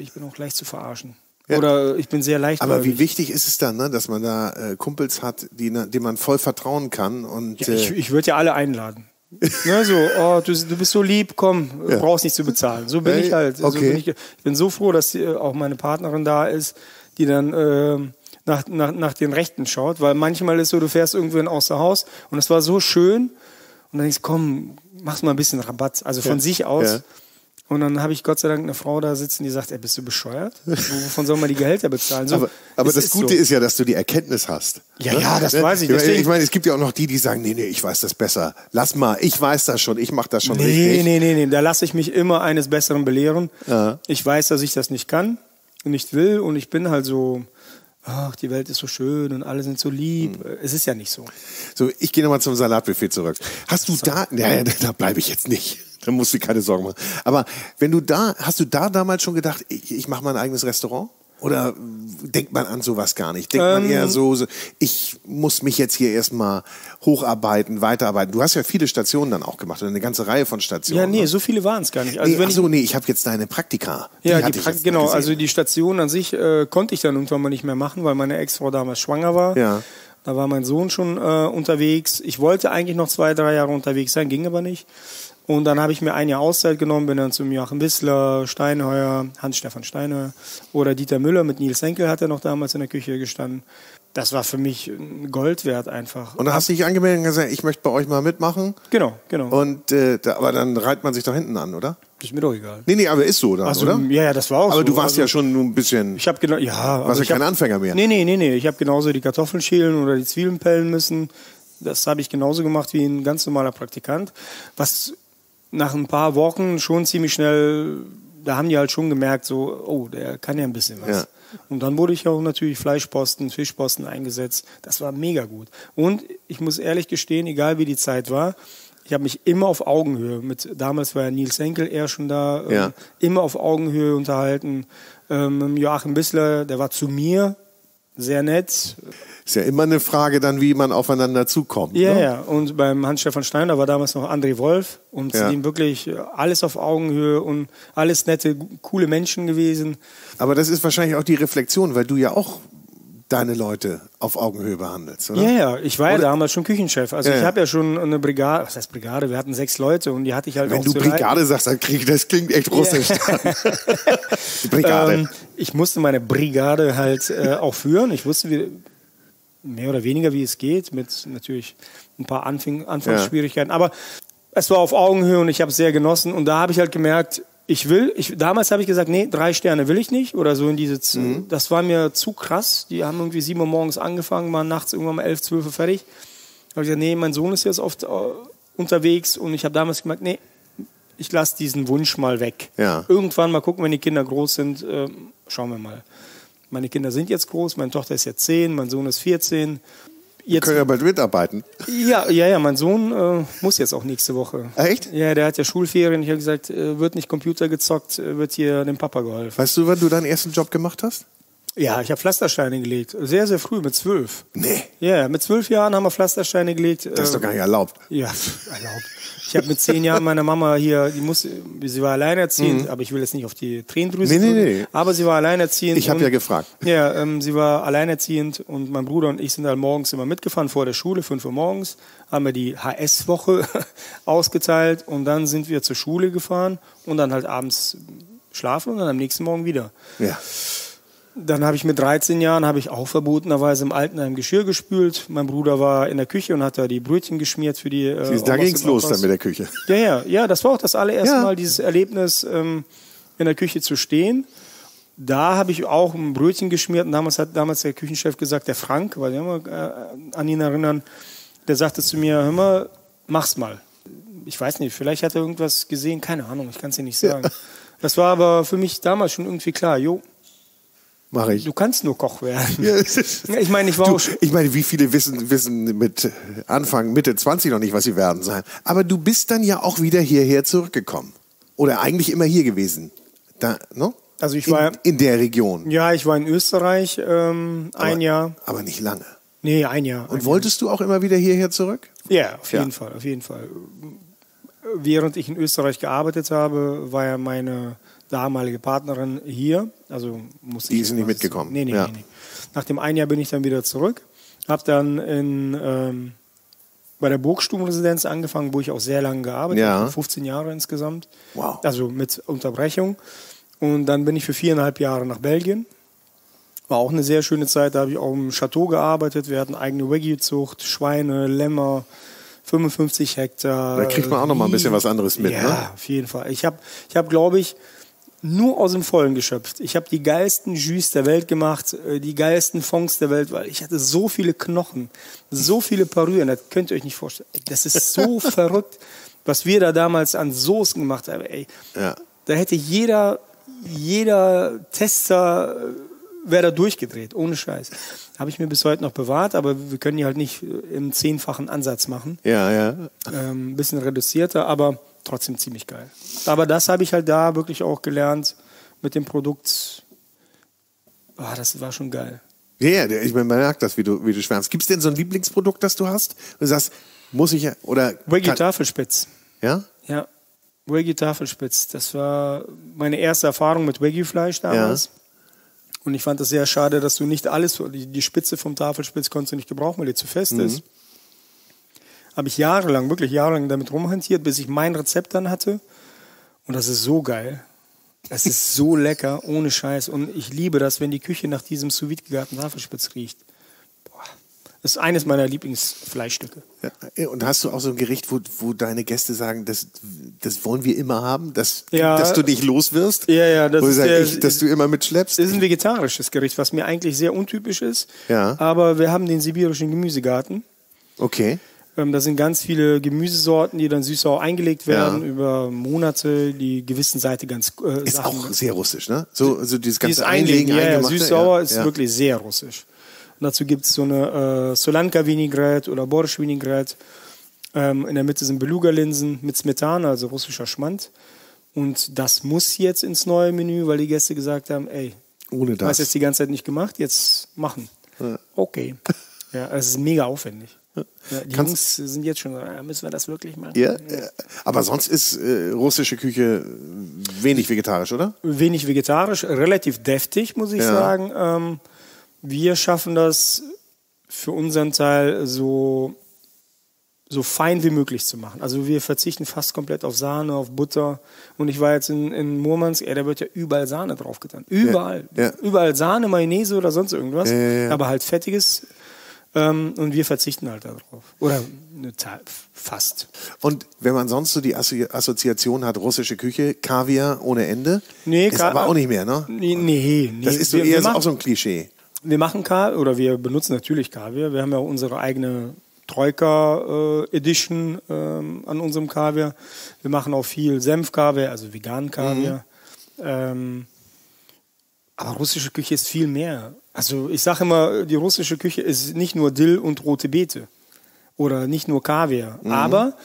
ich bin auch leicht zu verarschen. Ja. Oder ich bin sehr leicht. Aber wie wichtig ist es dann, ne, dass man da äh, Kumpels hat, die, denen man voll vertrauen kann und Ja, ich äh, ich würde ja alle einladen. ne, so, oh, du, du bist so lieb, komm, Ja. brauchst nicht zu bezahlen. So bin Hey, ich halt. So okay. bin ich, ich bin so froh, dass die, äh, auch meine Partnerin da ist, die dann äh, nach, nach, nach den Rechten schaut, weil manchmal ist so, du fährst irgendwo in außer Haus und es war so schön und dann denkst du, komm, mach mal ein bisschen Rabatt, also von Ja. sich aus. Ja. Und dann habe ich Gott sei Dank eine Frau da sitzen, die sagt, ey, bist du bescheuert? Wovon soll man die Gehälter bezahlen? So, Aber, aber das ist Gute so. ist ja, dass du die Erkenntnis hast. Ja, Ne? ja, das Ne? weiß ich, Ich meine, deswegen- ich meine, es gibt ja auch noch die, die sagen, nee, nee, ich weiß das besser. Lass mal, ich weiß das schon, ich mache das schon Nee, richtig. nee, nee, nee, da lasse ich mich immer eines Besseren belehren. Ja. Ich weiß, dass ich das nicht kann und nicht will und ich bin halt so, ach, die Welt ist so schön und alle sind so lieb. Hm. Es ist ja nicht so. So, ich gehe nochmal zum Salatbuffet zurück. Hast du da, ja, da bleibe ich jetzt nicht. Da musst du keine Sorgen machen. Aber wenn du da, hast du da damals schon gedacht, ich, ich mache mein eigenes Restaurant? Oder denkt man an sowas gar nicht? Denkt man Ähm. eher so, so, ich muss mich jetzt hier erstmal hocharbeiten, weiterarbeiten. Du hast ja viele Stationen dann auch gemacht oder eine ganze Reihe von Stationen. Ja, nee, ne? so viele waren es gar nicht. Also nee, ach ich- so, nee, ich habe jetzt deine Praktika. Ja, die ich Pra genau, also die Station an sich äh, konnte ich dann irgendwann mal nicht mehr machen, weil meine Ex-Frau damals schwanger war. Ja. Da war mein Sohn schon äh, unterwegs. Ich wollte eigentlich noch zwei, drei Jahre unterwegs sein, ging aber nicht. Und dann habe ich mir ein Jahr Auszeit genommen, bin dann zum Joachim Wissler, Steinheuer, Hans-Stefan Steinheuer oder Dieter Müller mit Nils Henkel hat er noch damals in der Küche gestanden. Das war für mich ein Gold wert einfach. Und dann hast du dich angemeldet und gesagt, ich möchte bei euch mal mitmachen. genau, genau. Und äh, da, aber dann reiht man sich doch hinten an, oder? ist mir doch egal. Nee, nee, aber ist so, dann, Also, oder? ja, ja, das war auch Aber so. du warst also, ja schon ein bisschen. Ich habe genau, ja, Warst also ja kein hab- Anfänger mehr. Nee, nee, nee, nee. Ich habe genauso die Kartoffeln schälen oder die Zwiebeln pellen müssen. Das habe ich genauso gemacht wie ein ganz normaler Praktikant. Was nach ein paar Wochen schon ziemlich schnell, da haben die halt schon gemerkt, so, oh, der kann ja ein bisschen was. Ja. Und dann wurde ich auch natürlich Fleischposten, Fischposten eingesetzt. Das war mega gut. Und ich muss ehrlich gestehen, egal wie die Zeit war, ich habe mich immer auf Augenhöhe mit, damals war ja Nils Henkel eher schon da, ähm, Ja. immer auf Augenhöhe unterhalten. Ähm, Joachim Bissler, der war zu mir sehr nett. Ist ja immer eine Frage dann, wie man aufeinander zukommt. Ja, ne? ja. Und beim Hans-Stefan Steiner war damals noch André Wolf und Ja. dem wirklich alles auf Augenhöhe und alles nette, coole Menschen gewesen. Aber das ist wahrscheinlich auch die Reflexion, weil du ja auch deine Leute auf Augenhöhe behandelst, oder? Ja, ja, ich war ja Oder- damals schon Küchenchef. Also Ja, ich ja. habe ja schon eine Brigade, was heißt Brigade? Wir hatten sechs Leute und die hatte ich halt Wenn auch du. Brigade sagst, dann krieg ich, das klingt echt russisch. die <laughs> <laughs> Brigade. Ähm, ich musste meine Brigade halt äh, auch führen. Ich wusste wie, mehr oder weniger, wie es geht, mit natürlich ein paar Anfang, Anfangsschwierigkeiten. Aber es war auf Augenhöhe und ich habe es sehr genossen. Und da habe ich halt gemerkt, ich will, ich, damals habe ich gesagt, nee, drei Sterne will ich nicht. Oder so in diese, Mhm. das war mir zu krass. Die haben irgendwie sieben Uhr morgens angefangen, waren nachts irgendwann mal elf, zwölf Uhr fertig. Da habe ich gesagt, nee, mein Sohn ist jetzt oft äh, unterwegs und ich habe damals gemerkt, nee, ich lasse diesen Wunsch mal weg. Ja. Irgendwann mal gucken, wenn die Kinder groß sind, ähm, schauen wir mal. Meine Kinder sind jetzt groß, meine Tochter ist jetzt 10, mein Sohn ist 14. Jetzt, Können ja bald mitarbeiten. ja, ja, ja, mein Sohn äh, muss jetzt auch nächste Woche. Echt? Ja, der hat ja Schulferien. Ich habe gesagt, äh, wird nicht Computer gezockt, äh, wird hier dem Papa geholfen. Weißt du, wann du deinen ersten Job gemacht hast? Ja, ich habe Pflastersteine gelegt. Sehr, sehr früh, mit zwölf. Nee, Ja, mit zwölf Jahren haben wir Pflastersteine gelegt. das ist doch gar nicht erlaubt. Ja, <laughs> erlaubt. Ich habe mit zehn Jahren meiner Mama hier, die muss, sie war alleinerziehend, aber ich will jetzt nicht auf die Tränendrüse Mhm. Nee, nee, nee. aber sie war alleinerziehend. Ich habe ja gefragt. <laughs> Ja, ähm, sie war alleinerziehend und mein Bruder und ich sind dann morgens immer mitgefahren vor der Schule, 5 Uhr morgens, haben wir die HS-Woche <laughs> ausgeteilt und dann sind wir zur Schule gefahren und dann halt abends schlafen und dann am nächsten Morgen wieder. Ja. Dann habe ich mit 13 Jahren habe ich auch verbotenerweise im Altenheim Geschirr gespült. Mein Bruder war in der Küche und hat da die Brötchen geschmiert für die. Äh, Siehst, da ging's los dann mit der Küche. Ja, ja, ja, das war auch das allererste Ja. Mal, dieses Erlebnis, ähm, in der Küche zu stehen. Da habe ich auch ein Brötchen geschmiert und damals hat damals der Küchenchef gesagt, der Frank, weil wir immer äh, an ihn erinnern, der sagte zu mir, hör mal, mach's mal. Ich weiß nicht, vielleicht hat er irgendwas gesehen, keine Ahnung, ich kann es dir nicht sagen. Das war aber für mich damals schon irgendwie klar, jo, Mache ich. du kannst nur Koch werden. Ja, <laughs> Ich meine, ich war Du, ich meine, wie viele wissen, wissen mit Anfang, Mitte 20 noch nicht, was sie werden sein. Aber du bist dann ja auch wieder hierher zurückgekommen. Oder eigentlich immer hier gewesen. Da, ne? Also ich in, war- in der Region. Ja, ich war in Österreich ähm, ein aber, Jahr. Aber nicht lange. Nee, ein Jahr. Und wolltest du auch immer wieder hierher zurück? Ja, auf Ja. jeden Fall, auf jeden Fall. Während ich in Österreich gearbeitet habe, war ja meine damalige Partnerin hier. Also musste Die ist nicht mitgekommen. Nee, nee, Ja. nee, nee. Nach dem einen Jahr bin ich dann wieder zurück. Habe dann in, ähm, bei der Burgstubenresidenz angefangen, wo ich auch sehr lange gearbeitet Ja. habe, 15 Jahre insgesamt. Wow. Also mit Unterbrechung. Und dann bin ich für viereinhalb Jahre nach Belgien. War auch eine sehr schöne Zeit. Da habe ich auch im Chateau gearbeitet. Wir hatten eigene Wagyu-Zucht, Schweine, Lämmer, 55 Hektar. Da kriegt man auch noch mal ein bisschen was anderes mit, ja, ne? auf jeden Fall. Ich habe, ich hab, glaube ich, nur aus dem Vollen geschöpft. Ich habe die geilsten Jus der Welt gemacht, äh, die geilsten Fonds der Welt, weil ich hatte so viele Knochen, so viele Parüren, das könnt ihr euch nicht vorstellen. Das ist so <laughs> verrückt, was wir da damals an Soßen gemacht haben. Ey, Ja. da hätte jeder, jeder Tester äh, wäre da durchgedreht, ohne Scheiß. Habe ich mir bis heute noch bewahrt, aber wir können die halt nicht äh, im zehnfachen Ansatz machen. Ja, ja. Ähm, ein bisschen reduzierter, aber trotzdem ziemlich geil. Aber das habe ich halt da wirklich auch gelernt mit dem Produkt. Ah, das war schon geil. Ja, ja, der- ich meine, man merkt das, wie du, wie du schwärmst. Gibt es denn so ein Lieblingsprodukt, das du hast? Du sagst, muss ich ja, oder. Kann- Tafelspitz. Ja? Ja. Wagyu Tafelspitz. Das war meine erste Erfahrung mit Wagyu-Fleisch damals. Und ich fand das sehr schade, dass du nicht alles, die, die Spitze vom Tafelspitz konntest du nicht gebrauchen, weil die zu fest ist. Habe ich jahrelang, wirklich jahrelang damit rumhantiert, bis ich mein Rezept dann hatte. Und das ist so geil. Das ist so <laughs> lecker, ohne Scheiß. Und ich liebe das, wenn die Küche nach diesem sous vide gegarten Tafelspitz riecht. Boah. Das ist eines meiner Lieblingsfleischstücke. ja. Und hast du auch so ein Gericht, wo, wo deine Gäste sagen, das, das wollen wir immer haben, dass, Ja. dass du nicht los wirst? Ja, ja, das wo ist sagen, der- ich, dass du immer mitschleppst? Es ist ein vegetarisches Gericht, was mir eigentlich sehr untypisch ist. Ja. Aber wir haben den sibirischen Gemüsegarten. Okay. Ähm, Da sind ganz viele Gemüsesorten, die dann süß-sauer eingelegt werden Ja. über Monate, die gewissen Seite ganz äh, Ist Sachen. auch sehr russisch, ne? So, also dieses Dieses ganze Einlegen, Einlegen, ja, ja, süß-sauer ja, ist ja. wirklich sehr russisch. Und dazu gibt es so eine äh, Solanka Vinaigrette oder Borsch Vinaigrette. Ähm, in der Mitte sind Beluga-Linsen mit Smetana, also russischer Schmand. Und das muss jetzt ins neue Menü, weil die Gäste gesagt haben, ey, Ohne Du hast das. jetzt die ganze Zeit nicht gemacht, jetzt machen. Okay. <laughs> Ja, es ist mega aufwendig. Ja, die Kannst- Jungs sind jetzt schon ja, müssen wir das wirklich machen? Ja, ja. aber sonst ist äh, russische Küche wenig vegetarisch, oder? Wenig vegetarisch, relativ deftig, muss ich Ja. sagen. Ähm, wir schaffen das für unseren Teil so, so fein wie möglich zu machen. Also wir verzichten fast komplett auf Sahne, auf Butter. Und ich war jetzt in, in Murmansk, ey, da wird ja überall Sahne draufgetan. Überall. Ja. Überall Sahne, Mayonnaise oder sonst irgendwas. Ja, ja, ja. Aber halt fettiges. Ähm, und wir verzichten halt darauf. Oder fast. Und wenn man sonst so die Assozi Assoziation hat, russische Küche, Kaviar ohne Ende, Nee, ist aber auch nicht mehr, ne? Nee, nee. nee. Das ist so wir, eher wir machen, auch so ein Klischee. Wir machen Kaviar, oder wir benutzen natürlich Kaviar. Wir haben ja auch unsere eigene Troika äh, Edition ähm, an unserem Kaviar. Wir machen auch viel Senfkaviar, also veganen Kaviar. Ähm, aber russische Küche ist viel mehr. Also ich sage immer, die russische Küche ist nicht nur Dill und rote Beete oder nicht nur Kaviar. Aber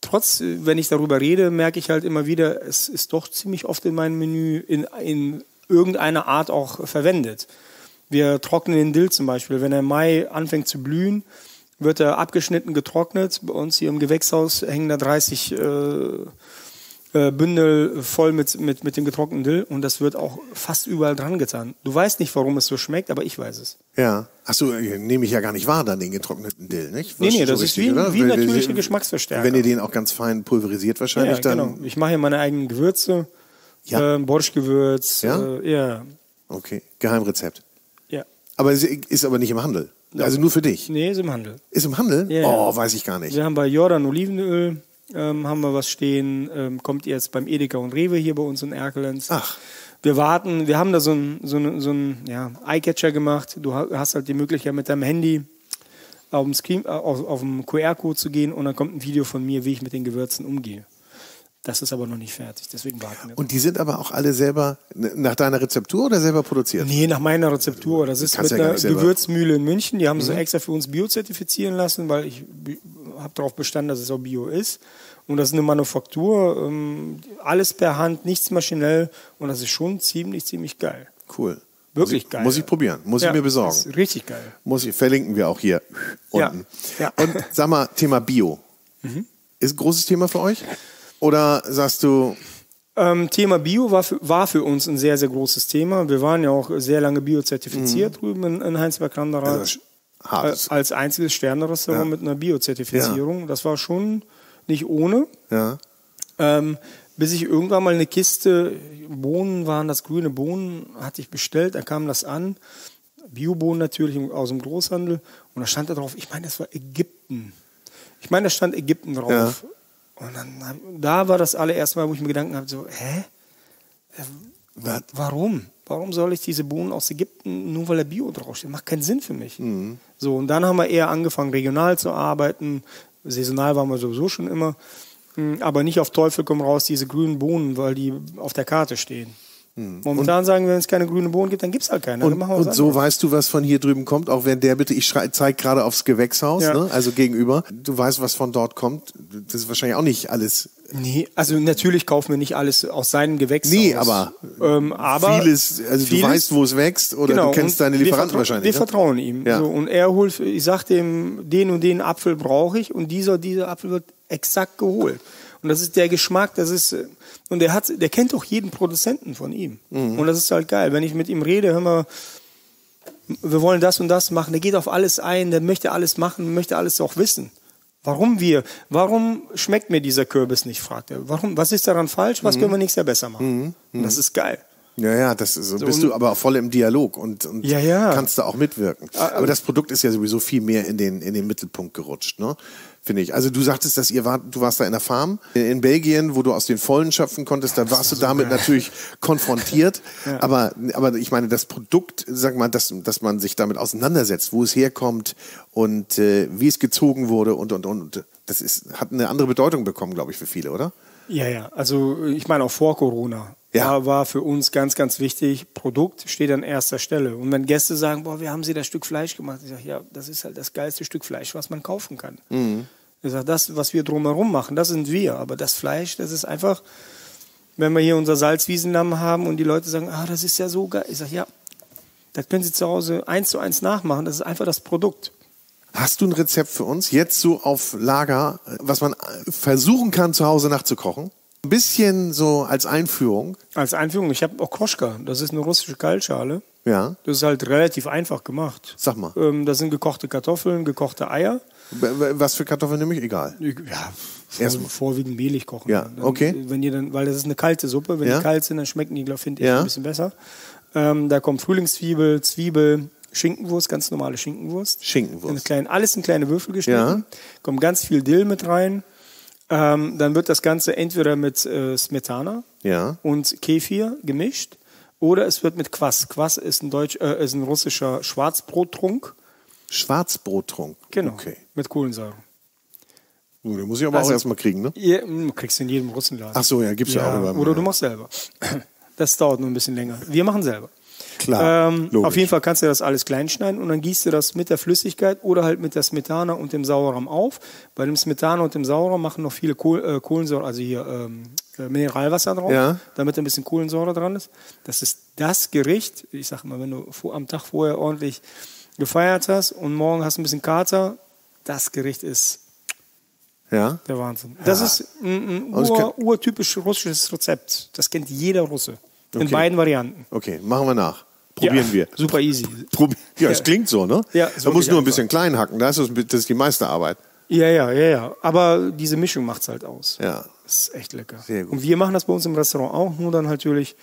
trotz, wenn ich darüber rede, merke ich halt immer wieder, es ist doch ziemlich oft in meinem Menü in, in irgendeiner Art auch verwendet. Wir trocknen den Dill zum Beispiel. Wenn er im Mai anfängt zu blühen, wird er abgeschnitten, getrocknet. Bei uns hier im Gewächshaus hängen da 30 äh, äh, Bündel voll mit, mit, mit dem getrockneten Dill und das wird auch fast überall dran getan. Du weißt nicht, warum es so schmeckt, aber ich weiß es. Ja. Achso, nehme ich ja gar nicht wahr, dann den getrockneten Dill, nicht? Nee, nee, so das ist wie- oder? wie Weil- natürliche Geschmacksverstärker. Wenn ihr den auch ganz fein pulverisiert wahrscheinlich, Ja, dann. genau. Ich mache hier meine eigenen Gewürze. Ja? Ähm, Borschgewürz. Ja? Äh, ja. Okay, Geheimrezept. Ja. Aber es ist aber nicht im Handel. Also nur für dich. Nee, ist im Handel. Ist im Handel? Ja, oh, weiß ich gar nicht. Wir haben bei Jordan Olivenöl ähm, haben wir was stehen. Ähm, kommt jetzt beim Edeka und Rewe hier bei uns in Erkelenz. Ach. Wir warten, wir haben da so einen so ein, so ein, ja, Eyecatcher gemacht. Du ha- hast halt die Möglichkeit mit deinem Handy auf dem, Screen, äh, auf, auf dem QR-Code zu gehen und dann kommt ein Video von mir, wie ich mit den Gewürzen umgehe. Das ist aber noch nicht fertig, deswegen warten wir. Und die sind aber auch alle selber nach deiner Rezeptur oder selber produziert? Nee, nach meiner Rezeptur. Das ist Kannst mit ja einer. Mhm. Gewürzmühle in München. Die haben sie extra für uns biozertifizieren lassen, weil ich habe darauf bestanden, dass es auch bio ist. Und das ist eine Manufaktur, ähm, alles per Hand, nichts maschinell. Und das ist schon ziemlich, ziemlich geil. Cool. Wirklich muss ich, geil. Muss ich probieren. Muss Ja, ich mir besorgen. richtig geil. Muss ich, verlinken wir auch hier Ja. unten. Ja. Und <laughs> sag mal, Thema Bio. Ist ein großes Thema für euch? Oder sagst du, Ähm, Thema Bio war für, war für uns ein sehr, sehr großes Thema. Wir waren ja auch sehr lange biozertifiziert drüben in, in Heinsberg-Randerath. Mhm. also, hart. Äh, als einziges Sterne-Restaurant mit einer Biozertifizierung. Das war schon nicht ohne. ja. Ähm, Bis ich irgendwann mal eine Kiste, Bohnen waren das grüne Bohnen, hatte ich bestellt, da kam das an. Biobohnen natürlich aus dem Großhandel. Und da stand da drauf, ich meine, das war Ägypten. Ich meine, da stand Ägypten drauf. Ja. Und dann, da war das allererste Mal, wo ich mir Gedanken habe, so, hä? Was? Warum? Warum soll ich diese Bohnen aus Ägypten, nur weil der Bio draufsteht? Macht keinen Sinn für mich. Mhm. So, und dann haben wir eher angefangen, regional zu arbeiten. Saisonal waren wir sowieso schon immer. Mm, Aber nicht auf Teufel komm raus, diese grünen Bohnen, weil die auf der Karte stehen. Momentan sagen wir, wenn es keine grünen Bohnen gibt, dann gibt es halt keine. Und, und so weißt du, was von hier drüben kommt, auch wenn der bitte, ich zeige gerade aufs Gewächshaus, Ja. ne? also gegenüber. Du weißt, was von dort kommt. Das ist wahrscheinlich auch nicht alles. Nee, also natürlich kaufen wir nicht alles aus seinem Gewächs. Nee, aber, ähm, aber vieles, also vieles- du weißt, wo es wächst oder Genau, du kennst und deine Lieferanten wahrscheinlich. Wir ne? vertrauen ihm. Ja. So, und er holt, ich sag dem, den und den Apfel brauche ich und dieser, dieser Apfel wird exakt geholt. Und das ist der Geschmack, das ist, äh, und der hat, der kennt auch jeden Produzenten von ihm. Mhm. Und das ist halt geil. Wenn ich mit ihm rede, hör mal, wir wollen das und das machen, der geht auf alles ein, der möchte alles machen, möchte alles auch wissen. Warum wir, warum schmeckt mir dieser Kürbis nicht, fragt er. Warum, was ist daran falsch, Mhm. was können wir nächstes Jahr besser machen? Und das ist geil. Ja, ja, das ist, so bist und- du aber auch voll im Dialog und, und Ja, ja. kannst da auch mitwirken. Aber das Produkt ist ja sowieso viel mehr in den, in den Mittelpunkt gerutscht, ne? Finde ich. Also du sagtest, dass ihr wart, du warst da in der Farm in Belgien, wo du aus den Vollen schöpfen konntest, da warst du damit natürlich <laughs> konfrontiert. Aber, aber ich meine, das Produkt, sag mal, dass, dass man sich damit auseinandersetzt, wo es herkommt und äh, wie es gezogen wurde und, und, und, das ist, hat eine andere Bedeutung bekommen, glaube ich, für viele, oder? Ja, ja. Also ich meine auch vor Corona Ja. war, war für uns ganz, ganz wichtig, Produkt steht an erster Stelle. Und wenn Gäste sagen, boah, wir haben sie das Stück Fleisch gemacht, ich sage, ja, das ist halt das geilste Stück Fleisch, was man kaufen kann. Ich sage, das, was wir drumherum machen, das sind wir. Aber das Fleisch, das ist einfach, wenn wir hier unser Salzwiesenlamm haben und die Leute sagen, ah, das ist ja so geil. Ich sage, ja, das können Sie zu Hause eins zu eins nachmachen. Das ist einfach das Produkt. Hast du ein Rezept für uns, jetzt so auf Lager, was man versuchen kann, zu Hause nachzukochen? Ein bisschen so als Einführung. Als Einführung, ich habe auch Koschka, das ist eine russische Kaltschale. Ja. Das ist halt relativ einfach gemacht. Sag mal. Ähm, das sind gekochte Kartoffeln, gekochte Eier. Was für Kartoffeln nehme ich? Egal. Ja, Erstmal. vorwiegend mehlig kochen. Ja, Dann, okay. Wenn ihr dann, weil das ist eine kalte Suppe. Wenn Ja. die kalt sind, dann schmecken die, glaube ich, Ja. ein bisschen besser. Ähm, da kommt Frühlingszwiebel, Zwiebel, Schinkenwurst, ganz normale Schinkenwurst. Schinkenwurst. In kleinen, alles in kleine Würfel geschnitten. Kommt ganz viel Dill mit rein. Ähm, dann wird das Ganze entweder mit äh, Smetana Ja. und Kefir gemischt oder es wird mit Quass. Quass ist ein, Deutsch, äh, ist ein russischer Schwarzbrottrunk. Schwarzbrottrunk. Genau. Okay. Mit Kohlensäure. Uh, den muss ich aber Also- auch erstmal kriegen, ne? Ja, mm, kriegst du in jedem Russenladen. Ach so, ja, gibt's ja, auch über. Oder du machst selber. Das dauert nur ein bisschen länger. Wir machen selber. Klar. Ähm, auf jeden Fall kannst du das alles klein schneiden und dann gießt du das mit der Flüssigkeit oder halt mit der Smetana und dem Sauerrahm auf. Bei dem Smetana und dem Sauerrahm machen noch viele Kohl, äh, Kohlensäure, also hier ähm, äh, Mineralwasser drauf, Ja. damit ein bisschen Kohlensäure dran ist. Das ist das Gericht. Ich sag mal, wenn du vor, am Tag vorher ordentlich gefeiert hast und morgen hast du ein bisschen Kater, das Gericht ist Ja. der Wahnsinn. Das ist ein, ein ur, urtypisch russisches Rezept. Das kennt jeder Russe. In Okay. beiden Varianten. Okay, machen wir nach. Probieren ja, wir. Super easy. Probi ja, es Ja. klingt so, ne? Ja, Man muss nur ein bisschen klein hacken, das ist, das ist die meiste Arbeit. Ja, ja, ja, ja. Aber diese Mischung macht's halt aus. Ja. Das ist echt lecker. Sehr gut. Und wir machen das bei uns im Restaurant auch, nur dann natürlich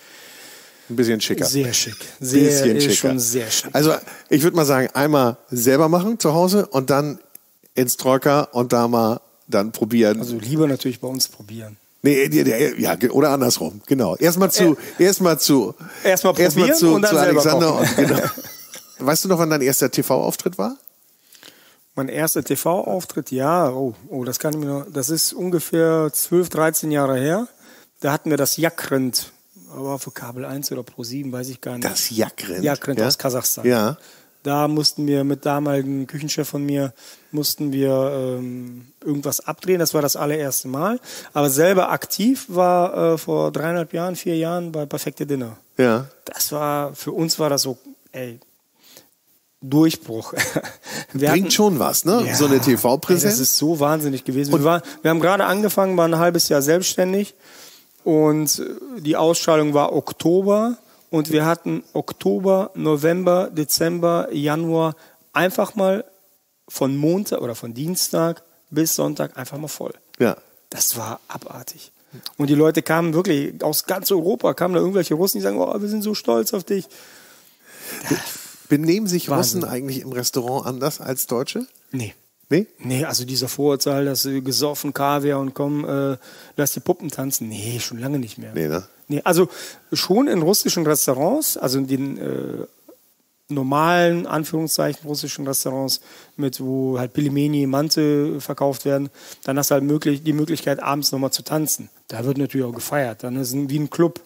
Ein bisschen schicker. sehr schick. Sehr, bisschen schicker. schon sehr schick. Also ich würde mal sagen, einmal selber machen zu Hause und dann ins Trocker und da mal dann probieren. Also lieber natürlich bei uns probieren. Nee, die- die- ja, oder andersrum, genau. Erstmal zu, erstmal zu, Erstmal probieren zu, und dann zu Alexander kochen. und genau. <laughs> Weißt du noch, wann dein erster TV-Auftritt war? Mein erster TV-Auftritt, ja, oh, oh, das kann ich mir noch, das ist ungefähr 12, 13 Jahre her. Da hatten wir das Jagrind, aber für Kabel 1 oder Pro 7, weiß ich gar nicht. Das Jagrind. Jagrind ja? aus Kasachstan. Ja. Da mussten wir mit damaligen Küchenchef von mir, mussten wir ähm, irgendwas abdrehen. Das war das allererste Mal. Aber selber aktiv war äh, vor dreieinhalb Jahren, vier Jahren bei Perfekte Dinner. Ja. Das war, für uns war das so, ey, Durchbruch. <laughs> Wir Bringt schon was, ne? so eine TV-Präsenz. Das ist so wahnsinnig gewesen. Wir, waren, wir haben gerade angefangen, waren ein halbes Jahr selbstständig und äh, die Ausstrahlung war Oktober und wir hatten Oktober, November, Dezember, Januar einfach mal von Montag oder von Dienstag bis Sonntag einfach mal voll. ja. Das war abartig. Und die Leute kamen wirklich aus ganz Europa, kamen da irgendwelche Russen, die sagen, oh, wir sind so stolz auf dich. Benehmen sich Wahnsinn. Russen eigentlich im Restaurant anders als Deutsche? Nee. Nee? Nee, also dieser Vorurteil, dass sie gesoffen, Kaviar und komm, äh, lass die Puppen tanzen. Nee, schon lange nicht mehr. Nee, ne? Nee, also schon in russischen Restaurants, also in den äh, normalen, Anführungszeichen, russischen Restaurants, mit wo halt Pilimeni, Mante verkauft werden, dann hast du halt möglich, die Möglichkeit, abends nochmal zu tanzen. Da wird natürlich auch gefeiert. Dann ist es wie ein Club.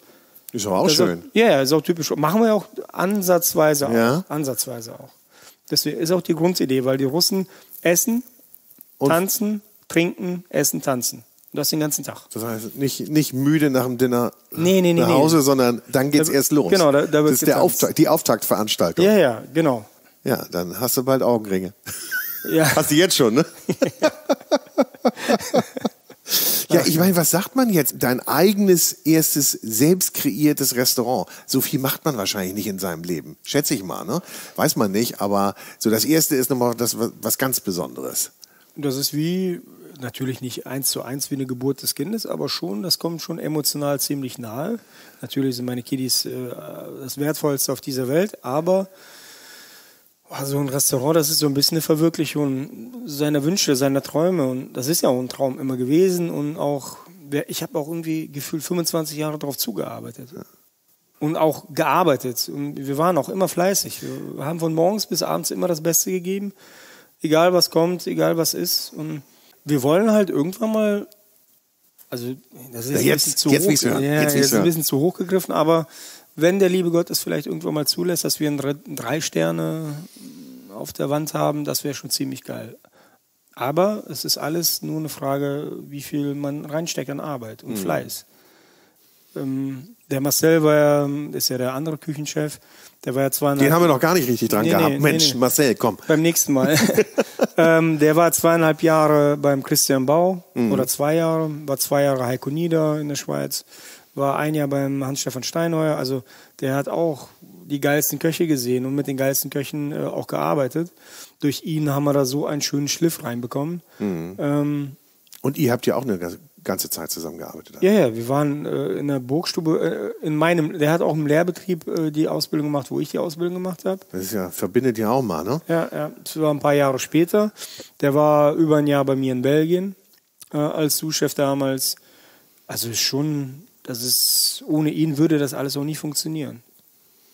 Ist aber auch Das ist schön. Auch, ja, ja, ist auch typisch. Machen wir auch ansatzweise Ja. auch. Ansatzweise auch. Deswegen ist auch die Grundidee, weil die Russen essen, Und- tanzen, trinken, essen, tanzen. Und das den ganzen Tag. Das heißt, nicht, nicht müde nach dem Dinner Nee, nee, nach nee. Hause, sondern dann geht's Da- erst los. genau, da- da wird das ist der. Auftakt, die Auftaktveranstaltung. Ja, ja, genau. Ja, dann hast du bald Augenringe. Ja. Hast du jetzt schon, ne? <laughs> ja, ich meine, was sagt man jetzt? Dein eigenes erstes selbst kreiertes Restaurant. So viel macht man wahrscheinlich nicht in seinem Leben. Schätze ich mal, ne? Weiß man nicht, aber so das erste ist nochmal das, was, ganz Besonderes. Das ist wie, natürlich nicht eins zu eins wie eine Geburt des Kindes, aber schon, das kommt schon emotional ziemlich nahe. Natürlich sind meine Kiddies äh, das Wertvollste auf dieser Welt, aber also ein Restaurant, das ist so ein bisschen eine Verwirklichung seiner Wünsche, seiner Träume. Und das ist ja auch ein Traum immer gewesen. Und auch, ich habe auch irgendwie gefühlt 25 Jahre darauf zugearbeitet. Und auch gearbeitet. Und wir waren auch immer fleißig. Wir haben von morgens bis abends immer das Beste gegeben. Egal was kommt, egal was ist. Und wir wollen halt irgendwann mal, also das ist Ja, ein jetzt- bisschen zu jetzt hoch. Ja, Jetzt jetzt, ist ein bisschen zu hoch gegriffen, aber wenn der liebe Gott es vielleicht irgendwann mal zulässt, dass wir ein drei, Sterne auf der Wand haben, das wäre schon ziemlich geil. Aber es ist alles nur eine Frage, wie viel man reinsteckt an Arbeit Mhm. und Fleiß. Ähm, der Marcel war ja, ist ja der andere Küchenchef, der war ja zweieinhalb Den haben wir noch gar nicht richtig dran Nee, gehabt. nee, Mensch, nee. Marcel, komm. beim nächsten Mal. <laughs> ähm, der war zweieinhalb Jahre beim Christian Bau oder zwei Jahre, war zwei Jahre Heiko Nieder in der Schweiz, war ein Jahr beim Hans-Stefan Steinheuer. Also der hat auch die geilsten Köche gesehen und mit den geilsten Köchen äh, auch gearbeitet. Durch ihn haben wir da so einen schönen Schliff reinbekommen. Ähm, Und ihr habt ja auch eine ganze- Zeit zusammengearbeitet. ja, ja, wir waren äh, in der Burgstube, äh, in meinem, der hat auch im Lehrbetrieb äh, die Ausbildung gemacht, wo ich die Ausbildung gemacht habe. Das ist ja, verbindet ja auch mal, ne? Ja, ja, das war ein paar Jahre später. Der war über ein Jahr bei mir in Belgien äh, als Sous-Chef damals. Also schon, das ist, ohne ihn würde das alles auch nicht funktionieren.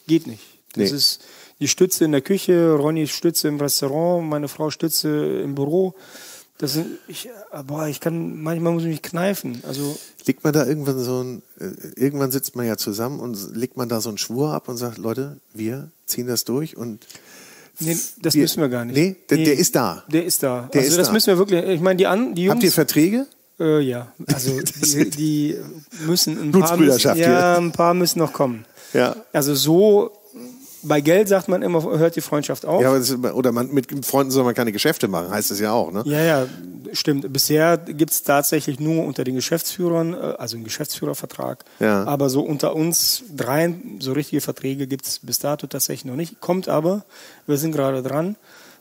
Geht nicht. Das Nee. ist die Stütze in der Küche, Ronny Stütze im Restaurant, meine Frau Stütze im Büro. Das sind, ich, boah, ich kann, manchmal muss ich mich kneifen. Also, Legt man da irgendwann so ein, äh, irgendwann sitzt man ja zusammen und legt man da so einen Schwur ab und sagt, Leute, wir ziehen das durch und nee, das Wir- müssen wir gar nicht. Nee, der- der ist da. Der ist da. Der also, ist das da. müssen wir wirklich, ich meine, die, an, die Jungs. habt ihr Verträge? Äh, ja, also <laughs> die, die müssen ein paar, müssen, ja, ein paar müssen noch kommen. Ja. Also so, bei Geld sagt man immer, hört die Freundschaft auf. Ja, ist, oder man, mit Freunden soll man keine Geschäfte machen, heißt es ja auch, ne? Ja, ja, stimmt. Bisher gibt es tatsächlich nur unter den Geschäftsführern, äh, also einen Geschäftsführervertrag. Ja. Aber so unter uns dreien, so richtige Verträge gibt es bis dato tatsächlich noch nicht. Kommt aber, wir sind gerade dran,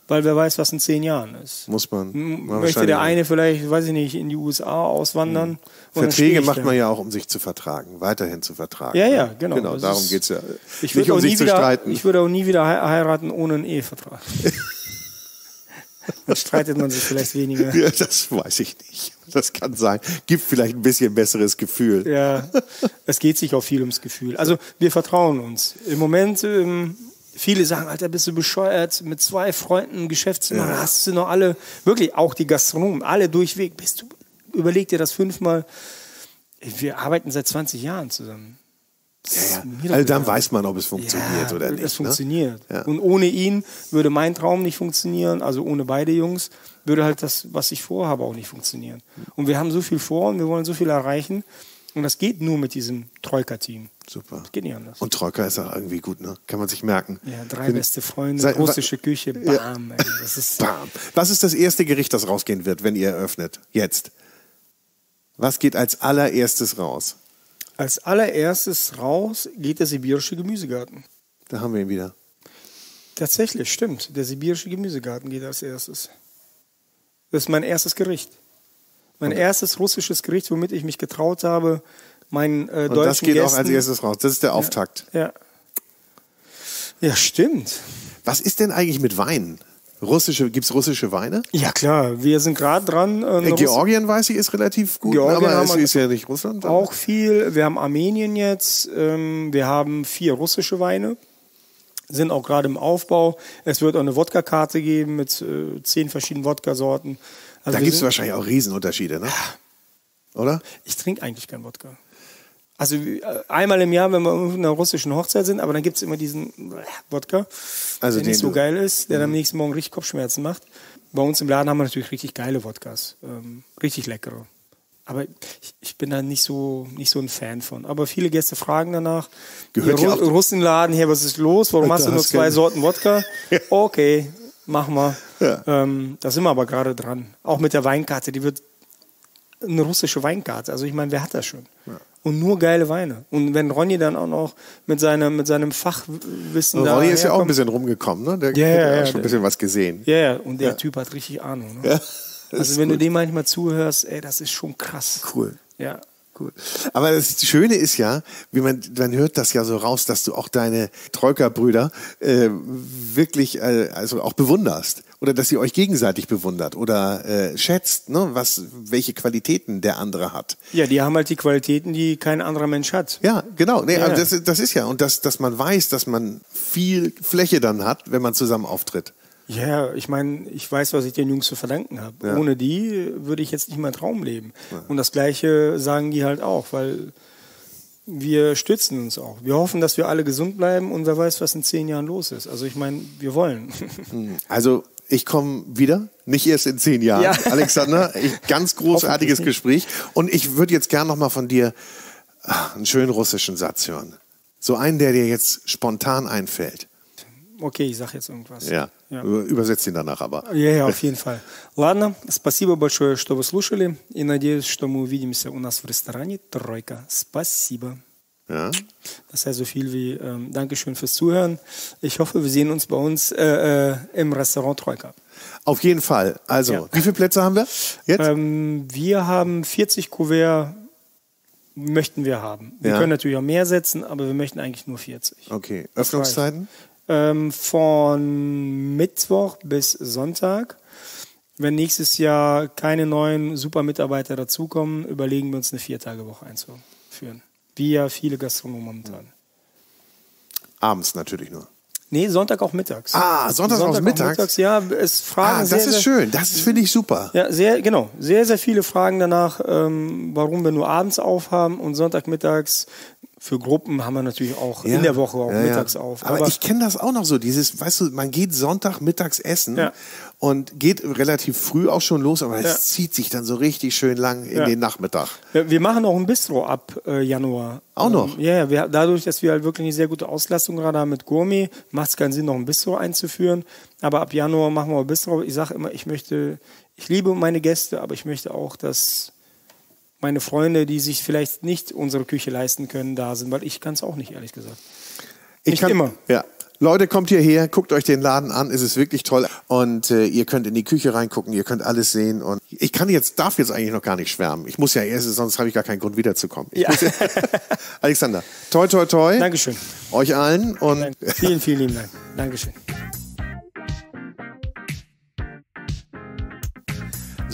weil wer weiß, was in zehn Jahren ist. Muss man. Man Möchte der eine vielleicht, weiß ich nicht, in die USA auswandern? stehe Verträge macht man ja auch, um sich zu vertragen, weiterhin zu vertragen. Ja, ne? ja, genau. Genau, Das darum ist- geht's ja. Ich Nicht würde um auch sich zu wieder, streiten. ich würde auch nie wieder hei- heiraten ohne einen Ehevertrag. <laughs> Dann streitet man sich vielleicht weniger. Ja, das weiß ich nicht. Das kann sein. Gibt vielleicht ein bisschen besseres Gefühl. Ja, es geht sich auch viel ums Gefühl. Also wir vertrauen uns. Im Moment, ähm, viele sagen, Alter, bist du bescheuert, mit zwei Freunden Geschäftsmann, Ja. hast du noch alle, wirklich auch die Gastronomen, alle durchweg, bist du, überleg dir das fünfmal. Wir arbeiten seit 20 Jahren zusammen. Ja, ja. Also dann weiß man, ob es funktioniert ja, oder nicht. Das ne? funktioniert. Ja. Und ohne ihn würde mein Traum nicht funktionieren, also ohne beide Jungs würde halt das, was ich vorhabe, auch nicht funktionieren. Und wir haben so viel vor und wir wollen so viel erreichen. Und das geht nur mit diesem Troika-Team. Super. Das geht nicht anders. Und Troika ist auch irgendwie gut, ne? Kann man sich merken. ja, drei Bin- beste Freunde, Seit- russische Küche, bam. Ey, das ist, <laughs> Bam. Was ist das erste Gericht, das rausgehen wird, wenn ihr eröffnet? Jetzt. Was geht als allererstes raus? als allererstes raus geht der sibirische Gemüsegarten. Da haben wir ihn wieder. Tatsächlich, stimmt. Der sibirische Gemüsegarten geht als erstes. Das ist mein erstes Gericht. Mein erstes russisches Gericht, womit ich mich getraut habe, meinen äh, Und deutschen das geht Gästen, auch als erstes raus. Das ist der Auftakt. Ja. Ja, stimmt. Was ist denn eigentlich mit Wein? Russische, gibt's russische Weine? Ja, klar. Wir sind gerade dran. Äh, Äh, Russ- Georgien weiß ich ist relativ gut, Georgien aber haben es ist ja nicht Russland. Auch viel. Wir haben Armenien jetzt. Ähm, wir haben vier russische Weine. Sind auch gerade im Aufbau. Es wird auch eine Wodka-Karte geben mit äh, zehn verschiedenen Wodka-Sorten. Also Da gibt es wahrscheinlich auch Riesenunterschiede, ne? Oder? Ich trinke eigentlich kein Wodka. Also äh, einmal im Jahr, wenn wir auf einer russischen Hochzeit sind, aber dann gibt es immer diesen äh, Wodka, Also der nicht so geil ist, der dann am nächsten Morgen richtig Kopfschmerzen macht. Bei uns im Laden haben wir natürlich richtig geile Wodkas, ähm, richtig leckere. Aber ich, ich bin da nicht so, nicht so ein Fan von. Aber viele Gäste fragen danach. Gehört Ru Russenladen hier, was ist los? Warum Da hast du nur zwei Sorten Wodka? <laughs> Okay, machen wir. Ja. Ähm, da sind wir aber gerade dran. Auch mit der Weinkarte, die wird eine russische Weinkarte. Also ich meine, wer hat das schon? Und nur geile Weine. Und wenn Ronny dann auch noch mit seinem, mit seinem Fachwissen da Ronny ist ja auch ein bisschen rumgekommen, ne? Der Ja, hat ja, ja ja, schon ein bisschen was gesehen. Ja, ja, und der Ja. Typ hat richtig Ahnung. Ne? Ja, Also wenn du gut. dem manchmal zuhörst, ey, das ist schon krass. Cool. Ja. Cool. Aber das Schöne ist ja, wie man, man hört das ja so raus, dass du auch deine Troika-Brüder äh, wirklich äh, also auch bewunderst oder dass ihr euch gegenseitig bewundert oder äh, schätzt, ne, was welche Qualitäten der andere hat. Ja, die haben halt die Qualitäten, die kein anderer Mensch hat. Ja, genau. Nee, Ja. also das, das ist ja und dass dass man weiß, dass man viel Fläche dann hat, wenn man zusammen auftritt. Ja, ich meine, ich weiß, was ich den Jungs zu verdanken habe. Ja. Ohne die würde ich jetzt nicht meinen Traum leben. Und das Gleiche sagen die halt auch, weil wir stützen uns auch. Wir hoffen, dass wir alle gesund bleiben und wer weiß, was in zehn Jahren los ist. Also ich meine, wir wollen. Also ich komme wieder, nicht erst in zehn Jahren. Ja. Alexander, ich, ganz großartiges Gespräch. Und ich würde jetzt gern noch mal von dir ah, einen schönen russischen Satz hören. So einen, der dir jetzt spontan einfällt Okay, ich sag jetzt irgendwas. Ja. Ja. Über- Übersetzt ihn danach aber. Ja, ja, auf jeden Fall. Ладно, спасибо большое, что вы слушали, и надеюсь, что мы увидимся у нас в ресторане «Тройка». Спасибо. Ja. Das heißt so viel wie ähm, Dankeschön fürs Zuhören. Ich hoffe, wir sehen uns bei uns äh, äh, im Restaurant Troika. Auf jeden Fall. Also, Ja. wie viele Plätze haben wir jetzt? Ähm, wir haben 40 Kuvert, möchten wir haben. Wir Ja. können natürlich auch mehr setzen, aber wir möchten eigentlich nur 40. okay. Öffnungszeiten? Ähm, von Mittwoch bis Sonntag. Wenn nächstes Jahr keine neuen super Mitarbeiter dazukommen, überlegen wir uns eine Viertagewoche einzuführen. Wie ja viele Gastronomen momentan. Abends natürlich nur. Nee, Sonntag auch mittags. Ah, Sonntags auch mittags? Ja, es fragen Ah, sehr, das ist sehr, schön. Das ist, finde ich super. Ja, sehr, genau. Sehr, sehr viele fragen danach, ähm, warum wir nur abends aufhaben und Sonntagmittags. Für Gruppen haben wir natürlich auch in der Woche auch Ja, ja. mittags auf. Aber, ich kenne das auch noch so, dieses, weißt du, man geht Sonntag mittags essen Ja. und geht relativ früh auch schon los, aber es Ja. zieht sich dann so richtig schön lang in Ja. den Nachmittag. wir, machen auch ein Bistro ab äh, Januar. Auch noch? Ähm, ja, ja, wir, dadurch, dass wir halt wirklich eine sehr gute Auslastung gerade haben mit Gourmet, macht es keinen Sinn, noch ein Bistro einzuführen. Aber ab Januar machen wir ein Bistro. Ich sage immer, ich möchte, ich liebe meine Gäste, aber ich möchte auch, dass meine Freunde, die sich vielleicht nicht unsere Küche leisten können, da sind, weil ich kann es auch nicht, ehrlich gesagt. Ich Nicht immer. Ja. Leute, kommt hierher, guckt euch den Laden an, es ist wirklich toll. Und äh, ihr könnt in die Küche reingucken, ihr könnt alles sehen. Und ich kann jetzt, darf jetzt eigentlich noch gar nicht schwärmen. Ich muss ja erst, sonst habe ich gar keinen Grund wiederzukommen. Ja. muss <laughs> Alexander, toi toi toi. Dankeschön. Euch allen und. Vielen, vielen lieben Dank. Dankeschön.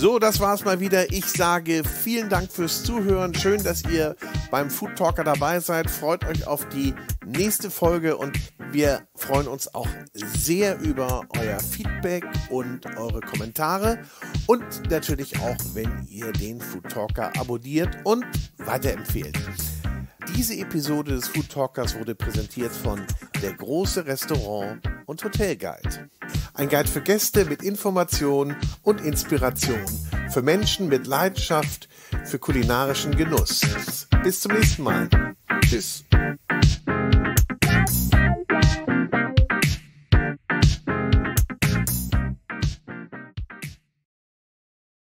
So, das war's mal wieder. Ich sage vielen Dank fürs Zuhören. Schön, dass ihr beim Food Talker dabei seid. Freut euch auf die nächste Folge und wir freuen uns auch sehr über euer Feedback und eure Kommentare und natürlich auch, wenn ihr den Food Talker abonniert und weiterempfehlt. Diese Episode des Food Talkers wurde präsentiert von Der große Restaurant und Hotel Guide. Ein Guide für Gäste mit Information und Inspiration. Für Menschen mit Leidenschaft für kulinarischen Genuss. Bis zum nächsten Mal. Tschüss.